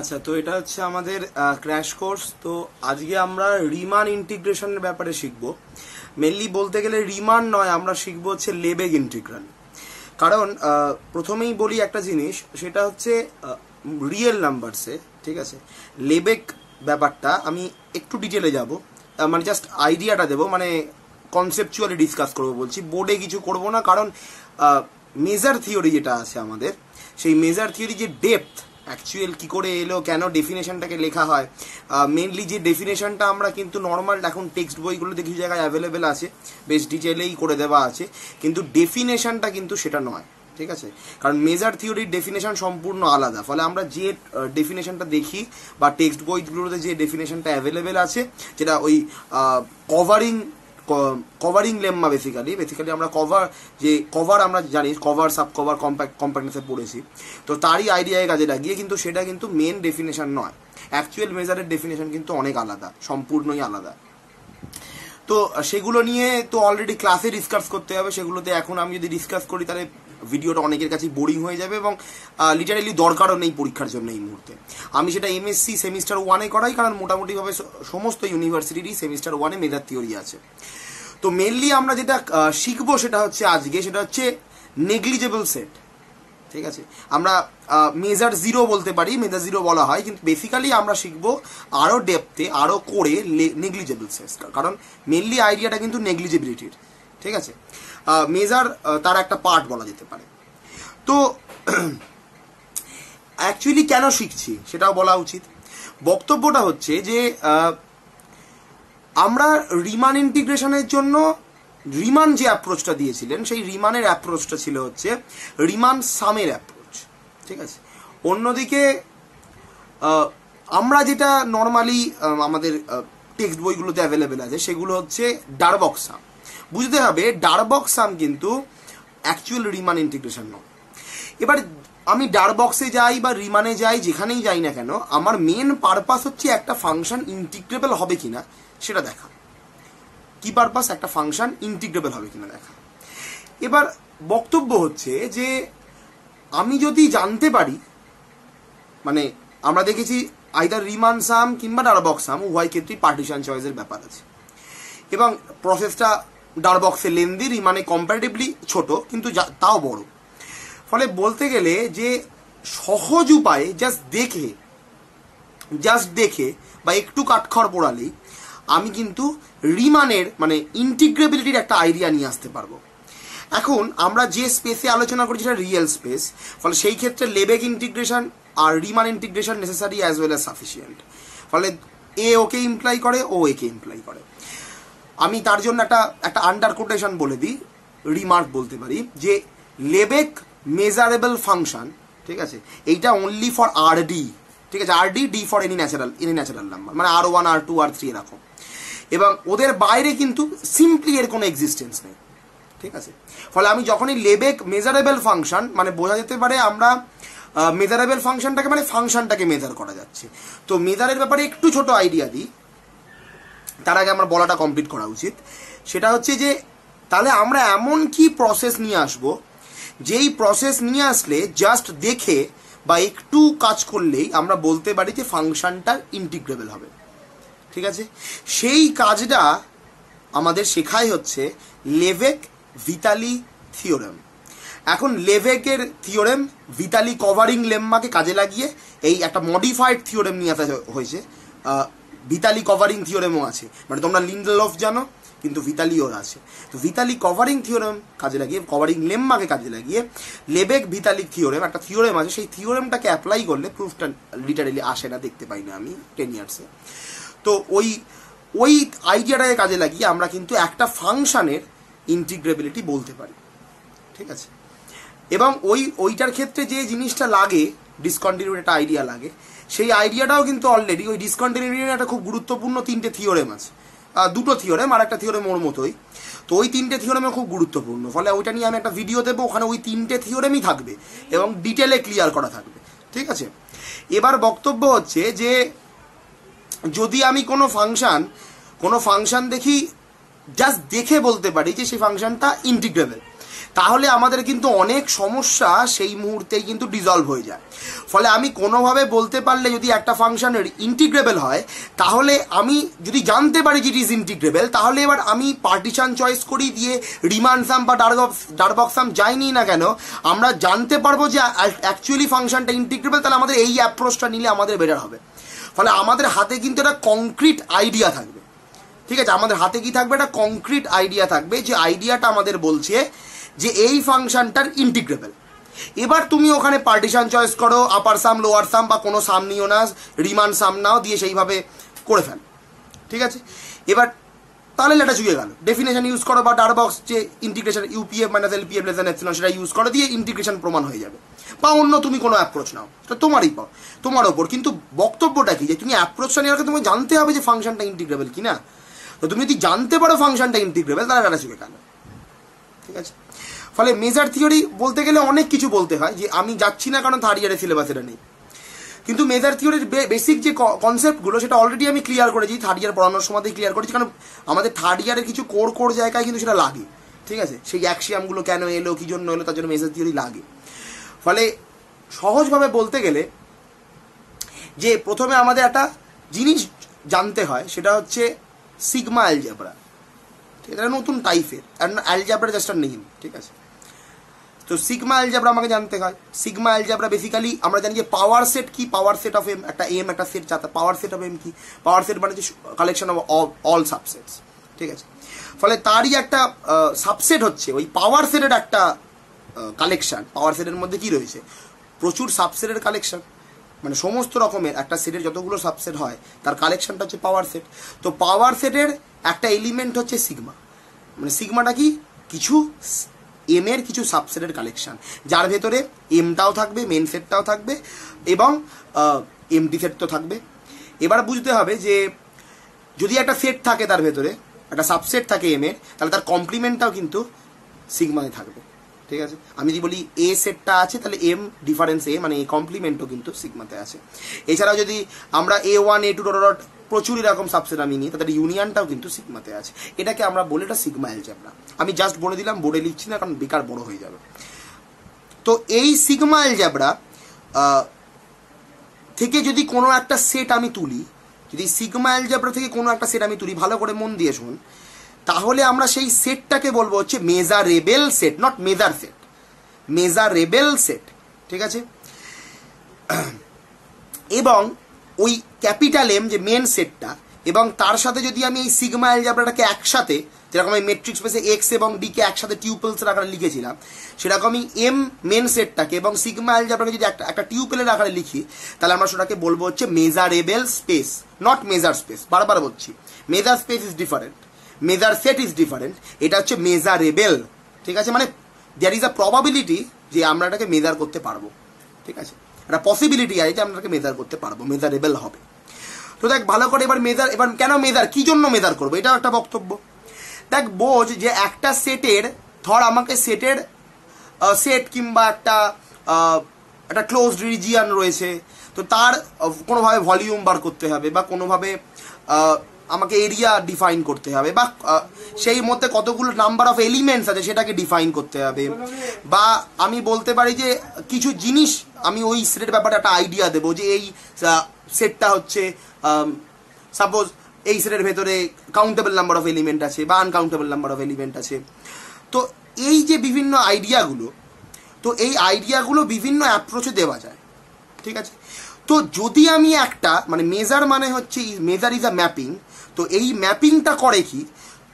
আচ্ছা তো এটা হচ্ছে আমাদের ক্র্যাশ কোর্স তো আজকে আমরা রিমান ইন্টিগ্রেশনের ব্যাপারে শিখব। মেনলি বলতে গেলে রিমান নয়, আমরা শিখব হচ্ছে লেবেগ ইন্টিগ্রাল কারণ প্রথমেই বলি একটা জিনিস, সেটা হচ্ছে রিয়েল নাম্বারসে ঠিক আছে? লেবেক ব্যাপারটা আমি একটু ডিটেলে যাব। মানে জাস্ট আইডিয়াটা দেবো মানে কনসেপচুয়ালি ডিসকাস করব বলছি। বোর্ডে কিছু করব না, কারণ মেজার থিওরি যেটা আছে আমাদের, সেই মেজার থিওরি যে ডেপথ অ্যাকচুয়াল কি করে এলো, কেন ডেফিনেশনটাকে লেখা হয় মেনলি যে ডেফিনেশনটা আমরা কিন্তু নর্মাল এখন টেক্সট বইগুলোতে কিছু জায়গায় অ্যাভেলেবেল আছে, বেশ ডিটেলেই করে দেওয়া আছে, কিন্তু ডেফিনেশনটা কিন্তু সেটা নয়, ঠিক আছে? কারণ মেজার থিওরির ডেফিনেশন সম্পূর্ণ আলাদা, ফলে আমরা যে ডেফিনেশনটা দেখি বা টেক্সট বইগুলোতে যে ডেফিনেশনটা অ্যাভেলেবেল আছে, যেটা ওই covering covering lemma basically basically আমরা কভার যে কভার আমরা জানি কভার সাব কভার কম্প্যাক্ট কম্প্যাক্টনেসে পড়েছি। তো তারই আইডিয়ায় কাজে লাগিয়ে কিন্তু সেটা কিন্তু মেন ডেফিনেশন নয়। অ্যাকচুয়াল মেজারের ডেফিনেশন কিন্তু অনেক আলাদা, সম্পূর্ণই আলাদা। তো সেগুলো নিয়ে তো অলরেডি ক্লাসে ডিসকাস করতে হবে, সেগুলোতে এখন আমি যদি ডিসকাস করি তাহলে ভিডিওটা অনেকের কাছে বোরিং হয়ে যাবে এবং লিটারেলি দরকারও নেই পরীক্ষার জন্য এই মুহূর্তে। আমি সেটা এমএসসি সেমিস্টার ওয়ানে করাই, কারণ মোটামুটিভাবে সমস্ত ইউনিভার্সিটিরই সেমিস্টার ওয়ানে মেধার থিওরি আছে। তো মেনলি আমরা যেটা শিখব সেটা হচ্ছে আজকে, সেটা হচ্ছে নেগলিজেবল সেট ঠিক আছে? আমরা মেজার জিরো বলতে পারি মেজার জিরো বলা হয়, কিন্তু বেসিক্যালি আমরা শিখব আরও ডেপথে আরও করে নেগলিজেবল সেটস কারণ মেনলি আইডিয়াটা কিন্তু নেগলিজেবিলিটির ঠিক আছে? মেজার তার একটা পার্ট বলা যেতে পারে। তো অ্যাকচুয়ালি কেন শিখছি সেটাও বলা উচিত। বক্তব্যটা হচ্ছে যে আমরা রিমান ইন্টিগ্রেশনের জন্য রিমান যে অ্যাপ্রোচটা দিয়েছিলেন, সেই রিমানের অ্যাপ্রোচটা ছিল হচ্ছে রিমান সামের অ্যাপ্রোচ। ঠিক আছে? অন্যদিকে আমরা যেটা নর্মালি আমাদের টেক্সট বইগুলোতে অ্যাভেলেবেল আছে, সেগুলো হচ্ছে ডারবক্স সাম। বুঝতে হবে ডারবক্স সাম কিন্তু অ্যাকচুয়াল রিমান ইন্টিগ্রেশন নয়। এবার আমি ডারবক্সে যাই বা রিমানে যাই, যেখানেই যাই না কেন, আমার মেন পারপাস হচ্ছে একটা ফাংশন ইন্টিগ্রেবল হবে কিনা সেটা দেখা। কি পারপাস একটা ফাংশন ইন্টিগ্রেবল হবে কিনা দেখা। এবার বক্তব্য হচ্ছে যে, আমি যদি জানতে পারি মানে আমরা দেখেছি আইদার রিমান সাম কিংবা ডারবক্স সাম উভয় ক্ষেত্রেই পার্টিশন চয়েসের ব্যাপার আছে। এবং প্রসেসটা ডারবক্সে লেন্দি রিমানে কম্পারেটিভলি ছোট, কিন্তু তাও বড়। ফলে বলতে গেলে যে, সহজ উপায়ে জাস্ট দেখে জাস্ট দেখে বা একটু কাঠখড় পোড়ালেই আমি কিন্তু রিমানের মানে ইন্টিগ্রেবিলিটির একটা আইডিয়া নিয়ে আসতে পারব। এখন আমরা যে স্পেসে আলোচনা করি সেটা রিয়েল স্পেস ফলে সেই ক্ষেত্রে লেবেক ইন্টিগ্রেশন আর Riemann integration necessary as well as sufficient ফলে এ ওকে ইমপ্লাই করে ও একে ইমপ্লাই করে। আমি তার জন্য একটা একটা আন্ডার কোটেশন বলে দিই রিমার্ক বলতে পারি, যে লেবেক মেজারেবল ফাংশন ঠিক আছে, এইটা অনলি ফর আর ডি ঠিক আছে R D D for any natural any natural number মানে R one R two R three এরকম। এবং ওদের বাইরে কিন্তু সিম্পলি এর কোনো এক্সিস্টেন্স নেই। ঠিক আছে? ফলে আমি যখনই লেবেক মেজারেবল ফাংশন মানে বোঝা যেতে পারে আমরা মেজারেবল ফাংশনটাকে মানে ফাংশনটাকে মেজার করা যাচ্ছে। তো মেজারের ব্যাপারে একটু ছোট আইডিয়া দিই। তার আগে আমার বলাটা কমপ্লিট করা উচিত। সেটা হচ্ছে যে, তাহলে আমরা এমন কি প্রসেস নিয়ে আসব, যেই প্রসেস নিয়ে আসলে জাস্ট দেখে বা একটু কাজ করলেই আমরা বলতে পারি যে ফাংশনটা ইন্টিগ্রেবল হবে। ঠিক আছে? সেই কাজটা আমাদের শেখাই হচ্ছে লেভেক ভিতালি থিওরেম। এখন লেভেকের থিওরেম ভিতালি কভারিং লেম্মাকে কাজে লাগিয়ে এই একটা মডিফাইড থিওরেম নিয়ে আসা হয়েছে। ভিতালি কভারিং থিওরেমও আছে। মানে তোমরা লিন্ডলফ জানো, কিন্তু ভিতালিওর আছে। তো ভিতালি কভারিং থিওরেম কাজে লাগিয়ে, কভারিং লেম্মাকে কাজে লাগিয়ে লেবেক ভিতালি থিওরেম, একটা থিওরেম আছে, সেই থিওরেমটাকে অ্যাপ্লাই করলে প্রুফটা লিটারেলি আসে না, দেখতে পাই না আমি টেন ইয়ার্সে তো ওই ওই আইডিয়াটাকে কাজে লাগিয়ে আমরা কিন্তু একটা ফাংশানের ইন্টিগ্রেবিলিটি বলতে পারি। ঠিক আছে? এবং ওই, ওইটার ক্ষেত্রে যে জিনিসটা লাগে ডিসকন্টিনিউর একটা আইডিয়া লাগে, সেই আইডিয়াটাও কিন্তু অলরেডি ওই ডিসকন্টিনিউর একটা খুব গুরুত্বপূর্ণ তিনটে থিওরেম আছে। দুটো থিওরেম আর একটা থিওরেম ওর মতোই। তো ওই তিনটে থিওরেমে খুব গুরুত্বপূর্ণ। ফলে ওইটা নিয়ে আমি একটা ভিডিও দেবো, ওখানে ওই তিনটে থিওরেমই থাকবে এবং ডিটেলে ক্লিয়ার করা থাকবে। ঠিক আছে? এবার বক্তব্য হচ্ছে যে যদি আমি কোনো ফাংশন কোনো ফাংশন দেখি জাস্ট দেখে বলতে পারি যে সেই ফাংশনটা ইন্টিগ্রেবল তাহলে আমাদের কিন্তু অনেক সমস্যা সেই মুহূর্তেই কিন্তু ডিজলভ হয়ে যায়। ফলে আমি কোনোভাবে বলতে পারলে যদি একটা ফাংশন ইন্টিগ্রেবল হয়, তাহলে আমি যদি জানতে পারি যে ইট ইজ ইন্টিগ্রেবল তাহলে এবার আমি পার্টিশন চয়েস করি দিয়ে রিমান সাম বা ডারবক্স সাম যাইনি না কেন, আমরা জানতে পারব যে অ্যাকচুয়ালি ফাংশনটা ইন্টিগ্রেবল তাহলে আমাদের এই অ্যাপ্রোচটা নিলে আমাদের বেটার হবে। ফলে আমাদের হাতে কিন্তু একটা কংক্রিট আইডিয়া থাকবে। ঠিক আছে? আমাদের হাতে কি থাকবে? একটা কংক্রিট আইডিয়া থাকবে। যে আইডিয়াটা আমাদের বলছে যে এই ফাংশনটার ইন্টিগ্রেবল এবার তুমি ওখানে পার্টিশান চয়েস করো আপার সাম লোয়ার সাম বা কোনো সাম নিও না রিমান সাম নাও দিয়ে সেইভাবে করে ফেল। ঠিক আছে? এবার তাহলে লেটা চুকে গেল। ডেফিনেশন ইউজ করো বা ডারবক্স যে integration UPF minus LPF less epsilon সেটা ইউজ করো দিয়ে ইন্টিগ্রেশন প্রমাণ হয়ে যাবে। বা অন্য তুমি কোনো অ্যাপ্রোচ নাও। সেটা তোমারই পাও তোমার ওপর। কিন্তু বক্তব্যটা কি? যে তুমি অ্যাপ্রোচটা নেওয়ার তোমাকে জানতে হবে যে ফাংশনটা ইন্টিগ্রেবল কি না তো তুমি যদি জানতে পারো ফাংশনটা ইন্টিগ্রেবল তাহলে লেটা চুকে গেল। ঠিক আছে? ফলে মেজার থিওরি বলতে গেলে অনেক কিছু বলতে হয়। যে আমি যাচ্ছি না কারণ থার্ড ইয়ারের সিলেবাস এটা নেই। কিন্তু মেজার থিওরির বেসিক যে কনসেপ্টগুলো সেটা অলরেডি আমি ক্লিয়ার করেছি থার্ড ইয়ার পড়ানোর সময়তেই ক্লিয়ার করেছি, কারণ আমাদের থার্ড ইয়ারের কিছু কোর কোর জায়গায় কিন্তু সেটা লাগে, ঠিক আছে? সেই অ্যাক্সিয়ামগুলো কেন এলো, কি জন্য এলো, তার জন্য মেজার থিওরি লাগে। ফলে সহজভাবে বলতে গেলে, যে প্রথমে আমাদের একটা জিনিস জানতে হয়, সেটা হচ্ছে সিগমা অ্যালজাবরা এটা নতুন টাইপের অ্যালজাবরা জাস্ট নেম ঠিক আছে? তো সিগমা অ্যালজাবরা আমাকে জানতে হয়। সিগমা অ্যালজাবরা বেসিক্যালি আমরা জানি যে পাওয়ার সেট কি? পাওয়ার সেট অফ এম একটা এম একটা সেট চাতে পাওয়ার সেট অফ এম কি? পাওয়ার সেট মানে কালেকশন অফ অল সাবসেটস ঠিক আছে? ফলে তারই একটা সাবসেট হচ্ছে। ওই পাওয়ার সেটের একটা কালেকশন পাওয়ার সেটের মধ্যে কি রয়েছে? প্রচুর সাবসেটের কালেকশন মানে সমস্ত রকমের একটা সেটের যতগুলো সাবসেট হয়, তার কালেকশনটা হচ্ছে পাওয়ার সেট তো পাওয়ার সেটের একটা এলিমেন্ট হচ্ছে সিগমা মানে সিগমাটা কি? কিছু এম এর কিছু সাবসেটের কালেকশন যার ভেতরে এমটাও থাকবে মেন সেটটাও থাকবে এবং এমটি সেট তো থাকবে। এবার বুঝতে হবে যে, যদি একটা সেট থাকে তার ভেতরে, একটা সাবসেট থাকে এম এর, তাহলে তার কমপ্লিমেন্টটাও কিন্তু সিগমায় থাকবে। ঠিক আছে? আমি যদি বলি এ সেটটা আছে, তাহলে এম ডিফারেন্স এ মানে এ কমপ্লিমেন্টও কিন্তু সিগমাতে আছে। এছাড়াও যদি আমরা A one A two dot প্রচুর এরকম সাবসেট আমি নিই তাদের ইউনিয়নটাও কিন্তু সিগমাতে আছে। এটাকে আমরা বলি এটা সিগমা অ্যালজাবরা আমি জাস্ট বলে দিলাম বোর্ডে লিখছি না, কারণ বেকার বড় হয়ে যাবে। তো এই সিগমা অ্যালজাবরা থেকে যদি কোনো একটা সেট আমি তুলি, যদি সিগমা অ্যালজাবরা থেকে কোনো একটা সেট আমি তুলি, ভালো করে মন দিয়ে শুন তাহলে আমরা সেই সেটটাকে বলব হচ্ছে measurable set not measure set measurable set ঠিক আছে? এবং ওই ক্যাপিটাল এম যে মেন সেটটা এবং তার সাথে যদি আমি এই সিগমা অ্যালজাবরাটাকে একসাথে, যেরকম আমি মেট্রিক্স স্পেসে এক্স এবং ডিকে একসাথে টিউপেলসের আকারে লিখেছিলাম সেরকমই এম মেন সেটটাকে এবং সিগমা অ্যালজাবরাকে যদি একটা একটা টিউপেলের আকারে লিখি, তাহলে আমরা সেটাকে বলব হচ্ছে measurable space not measure space বারবার বলছি। Measure space is different measure set is different, এটা হচ্ছে মেজারেবেল, ঠিক আছে? মানে দেয়ার ইজ আ প্রবাবিলিটি যে আমরা এটাকে মেজার করতে পারব, ঠিক আছে? একটা পসিবিলিটি আছে যে আমরা মেজার করতে পারব, মেজারেবেল হবে। তো দেখ, ভালো করে এবার মেজার, এবার কেন মেজার, কি জন্য মেজার করব? এটাও একটা বক্তব্য। দেখ, বোঝ যে একটা সেটের, ধর আমাকে সেটের সেট কিংবা একটা একটা ক্লোজ রিজিয়ান রয়েছে, তো তার কোনোভাবে ভলিউম বার করতে হবে বা কোনোভাবে আমাকে এরিয়া ডিফাইন করতে হবে বা সেই মধ্যে কতগুলো নাম্বার অফ এলিমেন্টস আছে সেটাকে ডিফাইন করতে হবে। বা আমি বলতে পারি যে কিছু জিনিস আমি ওই সেটের ব্যাপারে একটা আইডিয়া দেবো যে এই সেটটা হচ্ছে সাপোজ এই সেটের ভেতরে কাউন্টেবল নাম্বার অফ এলিমেন্ট আছে বা আনকাউন্টেবল নাম্বার অফ এলিমেন্ট আছে। তো এই যে বিভিন্ন আইডিয়াগুলো তো এই আইডিয়াগুলো বিভিন্ন অ্যাপ্রোচে দেওয়া যায়, ঠিক আছে? তো যদি আমি একটা মানে মেজার মানে হচ্ছে মেজার ইজ আ ম্যাপিং তো এই ম্যাপিংটা করে কি?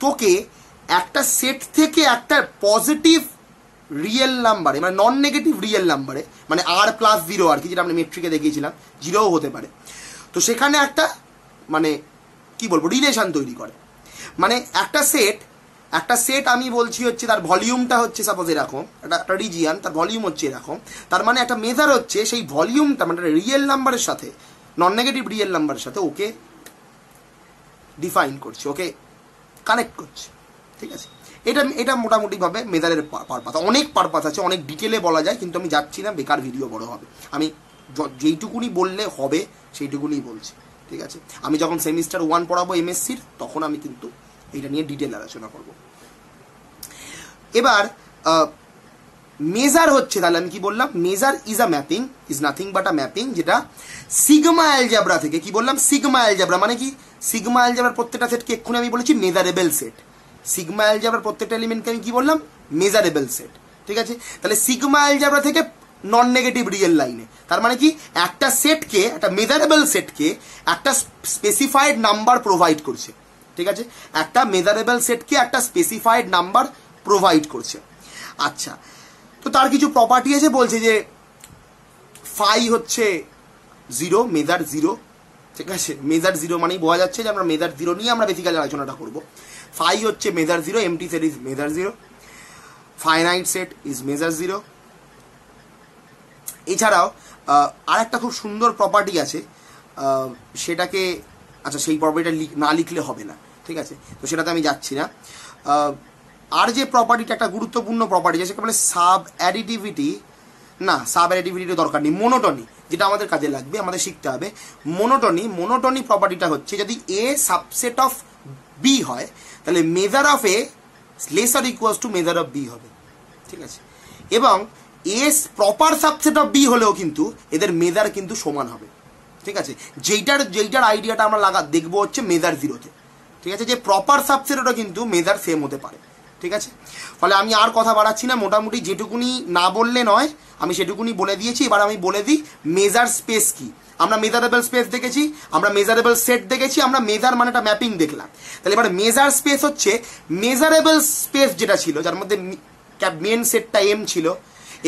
তোকে একটা সেট থেকে একটা পজিটিভ রিয়েল নাম্বারে মানে নন নেগেটিভ রিয়েল নাম্বারে মানে আর প্লাস জিরো আর কি, যেটা আমরা মেট্রিকে দেখিয়েছিলাম জিরোও হতে পারে। তো সেখানে একটা মানে কি বলব রিলেশন তৈরি করে। মানে একটা সেট একটা সেট আমি বলছি হচ্ছে তার ভলিউমটা হচ্ছে সাপোজ এরকম, একটা একটা রিজিয়ান তার ভলিউম হচ্ছে এরকম, তার মানে একটা মেজার হচ্ছে সেই ভলিউমটা মানে রিয়েল নাম্বারের সাথে নন নেগেটিভ রিয়েল নাম্বারের সাথে ওকে ডিফাইন করছে, ওকে কানেক্ট করছে, ঠিক আছে? এটা এটা মোটামুটিভাবে মেজারের পারপাস অনেক পারপাস আছে, অনেক ডিটেলে বলা যায়, কিন্তু আমি যাচ্ছি না, বেকার ভিডিও বড় হবে। আমি যেইটুকুনি বললে হবে সেইটুকুনি বলছি, ঠিক আছে? আমি যখন সেমিস্টার ওয়ান পড়াবো এমএসসির তখন আমি কিন্তু এটা নিয়ে ডিটেল আলোচনা করব। এবার মেজার হচ্ছে, তাহলে আমি কি বললাম? Measure is a mapping is nothing but a mapping যেটা সিগমা অ্যালজাবরা থেকে, কি বললাম? সিগমা অ্যালজাবরা মানে কি? সিগমা অ্যালজাবরার প্রত্যেকটা সেটকে এক্ষুনি আমি বলেছি মেজারেবল সেট সিগমা অ্যালজাবরার প্রত্যেকটা এলিমেন্টকে আমি কি বললাম? মেজারেবল সেট ঠিক আছে? তাহলে সিগমা অ্যালজাবরা থেকে নন নেগেটিভ রিয়েল লাইনে তার মানে কি? একটা সেটকে একটা মেজারেবল সেটকে একটা স্পেসিফাইড নাম্বার প্রোভাইড করছে। ঠিক আছে? একটা মেজারেবল সেটকে একটা স্পেসিফাইড নাম্বার প্রোভাইড করছে। আচ্ছা তো তার কিছু প্রপার্টি আছে বলছে যে ফাই হচ্ছে জিরো মেজার জিরো ঠিক আছে? মেজার জিরো মানেই বোঝা যাচ্ছে যে আমরা মেজার জিরো নিয়ে আমরা বেসিক্যালি আলোচনাটা করব। ফাই হচ্ছে measure zero empty set is measure zero finite set is measure zero এছাড়াও আর একটা খুব সুন্দর প্রপার্টি আছে সেটাকে আচ্ছা সেই প্রপার্টিটা না লিখলে হবে না, ঠিক আছে? তো সেটাতে আমি যাচ্ছি না। আর যে প্রপার্টিটা একটা গুরুত্বপূর্ণ প্রপার্টি সেটা বলে সাব অ্যাডিটিভিটি না সাব অ্যাডিটিভিটির দরকার নেই মোনোটনি যেটা আমাদের কাজে লাগবে, আমাদের শিখতে হবে। মোনোটনি মোনোটনি প্রপার্টিটা হচ্ছে যদি এ সাবসেট অফ বি হয়, তাহলে measure of A lesser equals to measure of B হবে। ঠিক আছে? এবং S proper subset of B হলেও কিন্তু এদের মেজার কিন্তু সমান হবে। ঠিক আছে? যেইটার যেইটার আইডিয়াটা আমরা লাগা, দেখব হচ্ছে মেজার জিরোতে ঠিক আছে? যে প্রপার সাবসেট ওটা কিন্তু মেজার সেম হতে পারে। ঠিক আছে? ফলে আমি আর কথা বাড়াচ্ছি না। মোটামুটি যেটুকুনি না বললে নয়, আমি সেটুকুনি বলে দিয়েছি। এবার আমি বলে দিই মেজার স্পেস কি? আমরা মেজারেবল স্পেস দেখেছি, আমরা মেজারেবল সেট দেখেছি, আমরা মেজার মানে একটা ম্যাপিং দেখলাম। তাহলে এবার মেজার স্পেস হচ্ছে মেজারেবল স্পেস যেটা ছিল, যার মধ্যে মেন সেটটা এম ছিল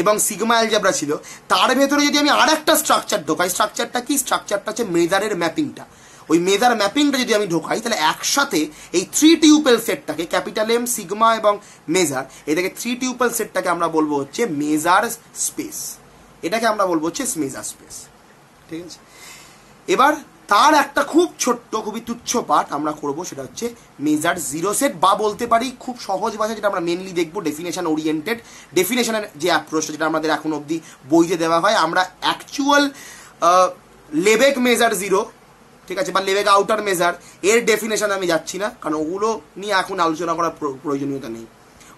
এবং সিগমা অ্যালজাবরা ছিল, তার ভেতরে যদি আমি আর একটা স্ট্রাকচার ঢোকাই স্ট্রাকচারটা কি? স্ট্রাকচারটা হচ্ছে মেজারের ম্যাপিংটা ওই মেজার ম্যাপিংটা যদি আমি ঢোকাই, তাহলে একসাথে এই থ্রি টিউপেল সেটটাকে ক্যাপিটাল এম সিগমা এবং মেজার এটাকে থ্রি টিউপেল সেটটাকে আমরা বলব হচ্ছে মেজার স্পেস এটাকে আমরা বলব হচ্ছে মেজার স্পেস ঠিক আছে? এবার তার একটা খুব ছোট্ট, খুবই তুচ্ছ পার্ট আমরা করব, সেটা হচ্ছে মেজার জিরো সেট বা বলতে পারি খুব সহজ ভাষা যেটা আমরা মেনলি দেখব ডেফিনেশন ওরিয়েন্টেড ডেফিনেশনের যে অ্যাপ্রোচটা যেটা আমাদের এখন অবধি বইতে দেওয়া হয়, আমরা অ্যাকচুয়াল লেবেক মেজার জিরো ঠিক আছে, বা লেবেক আউটার মেজার এর ডেফিনেশন আমি যাচ্ছি না, কারণ ওগুলো নিয়ে এখন আলোচনা করার প্র- প্রয়োজনীয়তা নেই।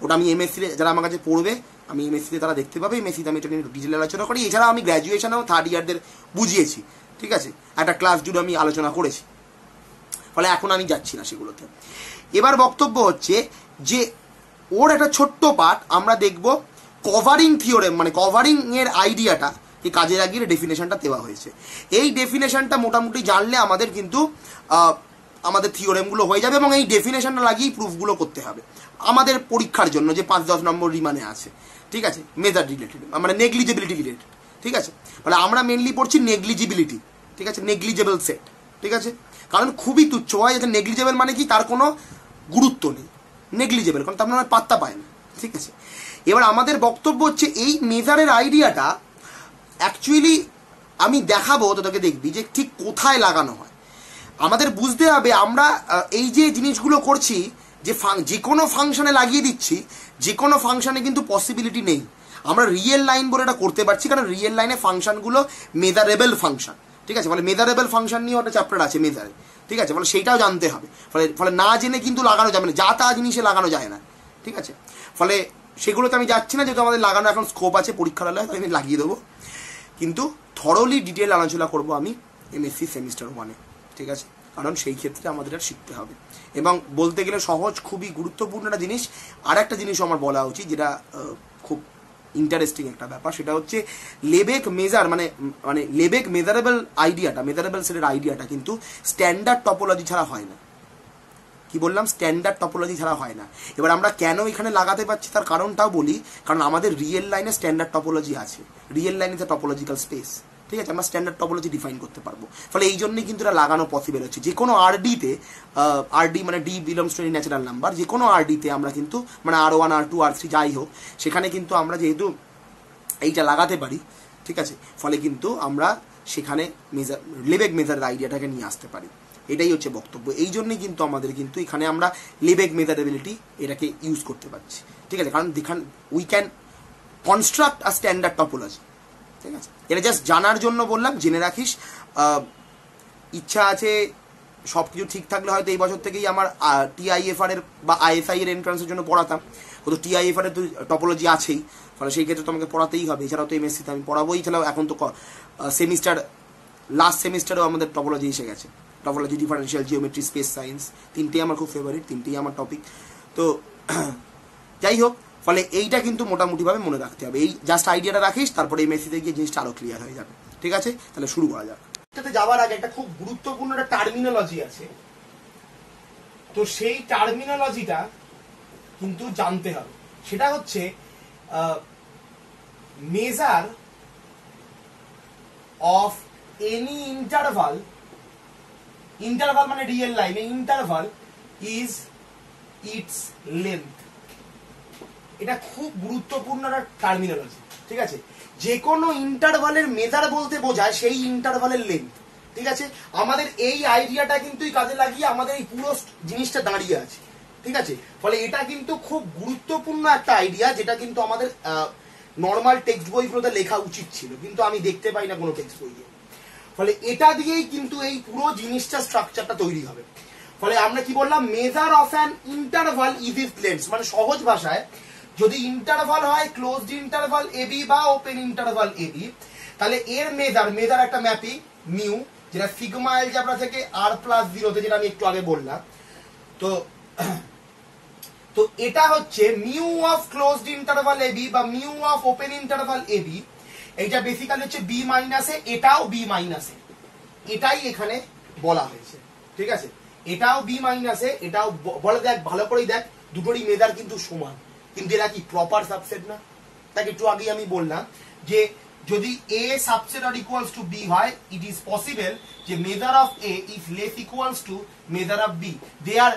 ওটা আমি এমএসসি যারা আমার কাছে পড়বে, আমি এমএসসিতে তারা দেখতে পাবে এমএসসিতে আমি এটা নিয়ে ডিটেল আলোচনা করি। এছাড়া আমি গ্র্যাজুয়েশনেও থার্ড ইয়ারদের বুঝিয়েছি, ঠিক আছে? একটা ক্লাস জুড়ে আমি আলোচনা করেছি। ফলে এখন আমি যাচ্ছি না সেগুলোতে। এবার বক্তব্য হচ্ছে যে, ওর একটা ছোট্ট পার্ট আমরা দেখব কভারিং থিওরেম মানে কভারিং এর আইডিয়াটা কি কাজে লাগিয়ে ডেফিনেশনটা দেওয়া হয়েছে। এই ডেফিনেশনটা মোটামুটি জানলে আমাদের কিন্তু আমাদের থিওরেমগুলো হয়ে যাবে এবং এই ডেফিনেশনটা লাগিয়েই প্রুফগুলো করতে হবে। আমাদের পরীক্ষার জন্য যে পাঁচ দশ নম্বর রিমানে আছে, ঠিক আছে? মেজার রিলেটেড মানে নেগলিজিবিলিটি রিলেটেড ঠিক আছে? মানে আমরা মেনলি পড়ছি নেগলিজিবিলিটি ঠিক আছে? নেগলিজেবল সেট ঠিক আছে? কারণ খুবই তুচ্ছ হয় যাতে নেগলিজেবল মানে কি? তার কোনো গুরুত্ব নেই। নেগলিজেবল কারণ তার মানে পাত্তা পায় না, ঠিক আছে? এবার আমাদের বক্তব্য হচ্ছে, এই মেজারের আইডিয়াটা অ্যাকচুয়ালি আমি দেখাবো তোদেরকে দেখবি যে ঠিক কোথায় লাগানো হয়। আমাদের বুঝতে হবে আমরা এই যে জিনিসগুলো করছি, যে যে কোনো ফাংশনে লাগিয়ে দিচ্ছি, যে কোনো ফাংশনে কিন্তু পসিবিলিটি নেই। আমরা রিয়েল লাইন বলে এটা করতে পারছি, কারণ রিয়েল লাইনে ফাংশনগুলো মেজারেবল ফাংশন ঠিক আছে? ফলে মেজারেবল ফাংশন নিয়ে একটা চ্যাপ্টার আছে মেজারে ঠিক আছে? ফলে সেইটাও জানতে হবে। ফলে ফলে না জেনে কিন্তু লাগানো যাবে না। যা তা জিনিসে লাগানো যায় না। ঠিক আছে? ফলে সেগুলোতে আমি যাচ্ছি না, যেহেতু আমাদের লাগানো এখন স্কোপ আছে, পরীক্ষার হলে আমি লাগিয়ে দেবো। কিন্তু থরলি ডিটেল আলোচনা করব আমি এমএসসি সেমিস্টার ওয়ানে ঠিক আছে? কারণ সেই ক্ষেত্রে আমাদের আর শিখতে হবে। এবং বলতে গেলে সহজ, খুবই গুরুত্বপূর্ণ একটা জিনিস আর একটা জিনিস আমার বলা উচিত, যেটা খুব ইন্টারেস্টিং একটা ব্যাপার, সেটা হচ্ছে লেবেক মেজার মানে মানে লেবেক মেজারেবল আইডিয়াটা মেজারেবল সেটের আইডিয়াটা কিন্তু স্ট্যান্ডার্ড টপোলজি ছাড়া হয় না। কি বললাম? স্ট্যান্ডার্ড টপোলজি ছাড়া হয় না। এবার আমরা কেন এখানে লাগাতে পারছি তার কারণটাও বলি, কারণ আমাদের রিয়েল লাইনে স্ট্যান্ডার্ড টপোলজি আছে। Real line is topological space ঠিক আছে? আমরা স্ট্যান্ডার্ড টপোলজি ডিফাইন করতে পারব। ফলে এই জন্যই কিন্তু এটা লাগানো পসিবল হচ্ছে। যে কোনো আরডিতে আরডি মানে D belongs to natural number যে কোনো আরডিতে আমরা কিন্তু মানে R one R two R three যাই হোক, সেখানে কিন্তু আমরা যেহেতু এইটা লাগাতে পারি, ঠিক আছে? ফলে কিন্তু আমরা সেখানে মেজার লেবেক মেজারের আইডিয়াটাকে নিয়ে আসতে পারি। এটাই হচ্ছে বক্তব্য। এই জন্যই কিন্তু আমাদের কিন্তু এখানে আমরা লেবেক মেজারেবিলিটি এটাকে ইউজ করতে পারছি। ঠিক আছে? কারণ দেখান we can construct a standard topology ঠিক আছে? এটা জাস্ট জানার জন্য বললাম, জেনে রাখিস। ইচ্ছা আছে সব কিছু ঠিক থাকলে হয়তো এই বছর থেকেই আমার টিআইএফআর এর বা আইএসআই এর এন্ট্রান্সের জন্য পড়াতাম। তো টিআইএফআর এর তো টপোলজি আছেই। ফলে সেই ক্ষেত্রে তোমাকে পড়াতেই হবে। এছাড়াও তো এমএসসিতে আমি পড়াবোই। ছিলাম এখন তো সেমিস্টার লাস্ট সেমিস্টারেও আমাদের টপোলজি এসে গেছে। Topology differential geometry space science তিনটেই আমার খুব ফেভারিট তিনটেই আমার টপিক তো, যাই হোক, ফলে এইটা কিন্তু মোটামুটিভাবে মনে রাখতে হবে। এই জাস্ট আইডিয়াটা রাখিস, তারপরে এই মেসিতে গিয়ে জিনিসটা আরও ক্লিয়ার হয়ে যাবে। ঠিক আছে? তাহলে শুরু করা যাক। এটাতে যাওয়ার আগে একটা খুব গুরুত্বপূর্ণ একটা টার্মিনোলজি আছে। তো সেই টার্মিনোলজিটা কিন্তু জানতে হবে। সেটা হচ্ছে measure of any interval interval মানে real line interval is its length এটা খুব গুরুত্বপূর্ণ একটা টার্মিনোলজি ঠিক আছে? যে কোনো ইন্টারভালের মেজার বলতে বোঝায় সেই ইন্টারভালের লেন্থ ঠিক আছে? আমাদের এই আইডিয়াটা কিন্তু কাজে লাগিয়ে আমাদের এই পুরো জিনিসটা দাঁড়িয়ে আছে, ঠিক আছে? ফলে এটা কিন্তু খুব গুরুত্বপূর্ণ একটা আইডিয়া যেটা কিন্তু আমাদের নর্মাল টেক্সট বইগুলোতে লেখা উচিত ছিল, কিন্তু আমি দেখতে পাই না কোনো টেক্সট বইয়ে। ফলে এটা দিয়েই কিন্তু এই পুরো জিনিসটা স্ট্রাকচারটা তৈরি হবে। ফলে আমরা কি বললাম? Measure of an interval is its length মানে সহজ ভাষায়, যদি ইন্টারভাল হয় ক্লোজড ইন্টারভাল এবি বা ওপেন ইন্টারভাল এবি তাহলে এর মেজার মেজার একটা ম্যাপিং মিউ যেটা সিগমা অ্যালজাবরা থেকে আর প্লাস জিরোতে যেটা আমি একটু আগে বললাম। তো তো এটা হচ্ছে mu of closed interval AB বা mu of open interval AB এইটা বেসিক্যালি হচ্ছে বি মাইনাসে এটাও বি মাইনাসে এটাই এখানে বলা হয়েছে। ঠিক আছে? এটাও বি মাইনাসে এটাও বলে দেখ, ভালো করেই দেখ, দুটোরই মেজার কিন্তু সমান। কিন্তু এরা কি প্রপার সাবসেট না? তাকে একটু আগে আমি বললাম যে যদি A subset R equals to B হয় ইট ইজ পসিবল যে measure of A is less equals to measure of B they are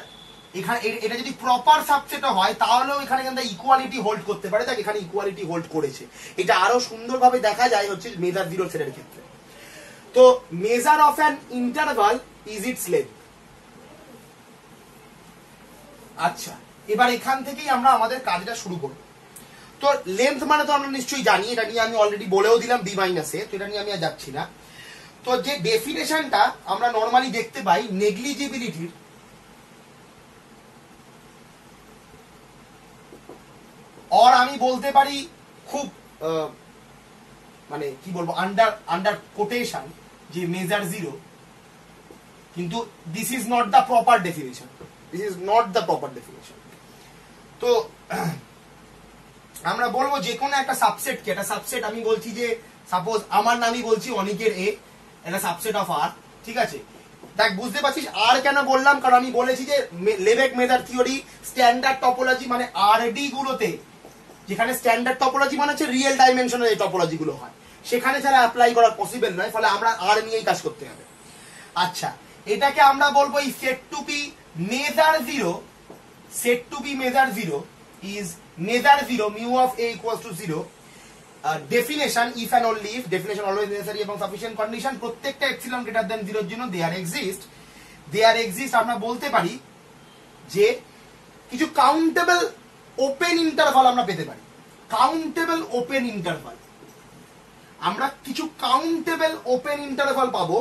এখানে এটা যদি প্রপার সাবসেট হয়, তাহলেও এখানে কিন্তু ইকুয়ালিটি হোল্ড করতে পারে। তাকে এখানে ইকুয়ালিটি হোল্ড করেছে। এটা আরও সুন্দরভাবে দেখা যায় হচ্ছে মেজার জিরো সেটের ক্ষেত্রে। তো measure of an interval is its length আচ্ছা এবার এখান থেকেই আমরা আমাদের কাজটা শুরু করব। তো লেন্থ মানে তো আমরা নিশ্চয়ই জানি, এটা নিয়ে আমি অলরেডি বলেও দিলাম বি মাইনাসে তো এটা নিয়ে আমি আর যাচ্ছি না। তো যে ডেফিনেশনটা আমরা নর্মালি দেখতে পাই নেগলিজিবিলিটির অর আমি বলতে পারি খুব মানে কি বলব আন্ডার আন্ডার কোটেশন যে মেজার জিরো কিন্তু this is not the proper definition this is not the proper definition তো, আমরা বলব যে কোনো একটা সাবসেট কি, একটা সাবসেট আমি বলছি যে সাপোজ আমার নামই বলছি অনিকের এ একটা সাবসেট অফ আর ঠিক আছে? দেখ, বুঝতে পারছিস? আর কেন বললাম? কারণ আমি বলেছি যে Lebesgue measure theory standard topology মানে আর ডি গুলোতে যেখানে স্ট্যান্ডার্ড টপোলজি মানে হচ্ছে রিয়েল ডাইমেনশনের এই টপোলজি গুলো হয়। সেখানে ছাড়া অ্যাপ্লাই করা পসিবল নয়, ফলে আমরা আর নিয়েই কাজ করতে হবে। আচ্ছা এটাকে আমরা বলব এই set to be measure zero set to be measure zero is measure zero mu of A equal to zero definition if and only if definition always necessary এবং সাফিসিয়েন্ট কন্ডিশন প্রত্যেকটা এক্সিলন গ্রেটার দেন জিরোর জন্য দে আর exist দে আর exist আমরা বলতে পারি যে কিছু countable open interval আমরা পেতে পারি। কাউন্টেবল ওপেন ইন্টারভাল আমরা কিছু কাউন্টেবল ওপেন ইন্টারভাল পাবো,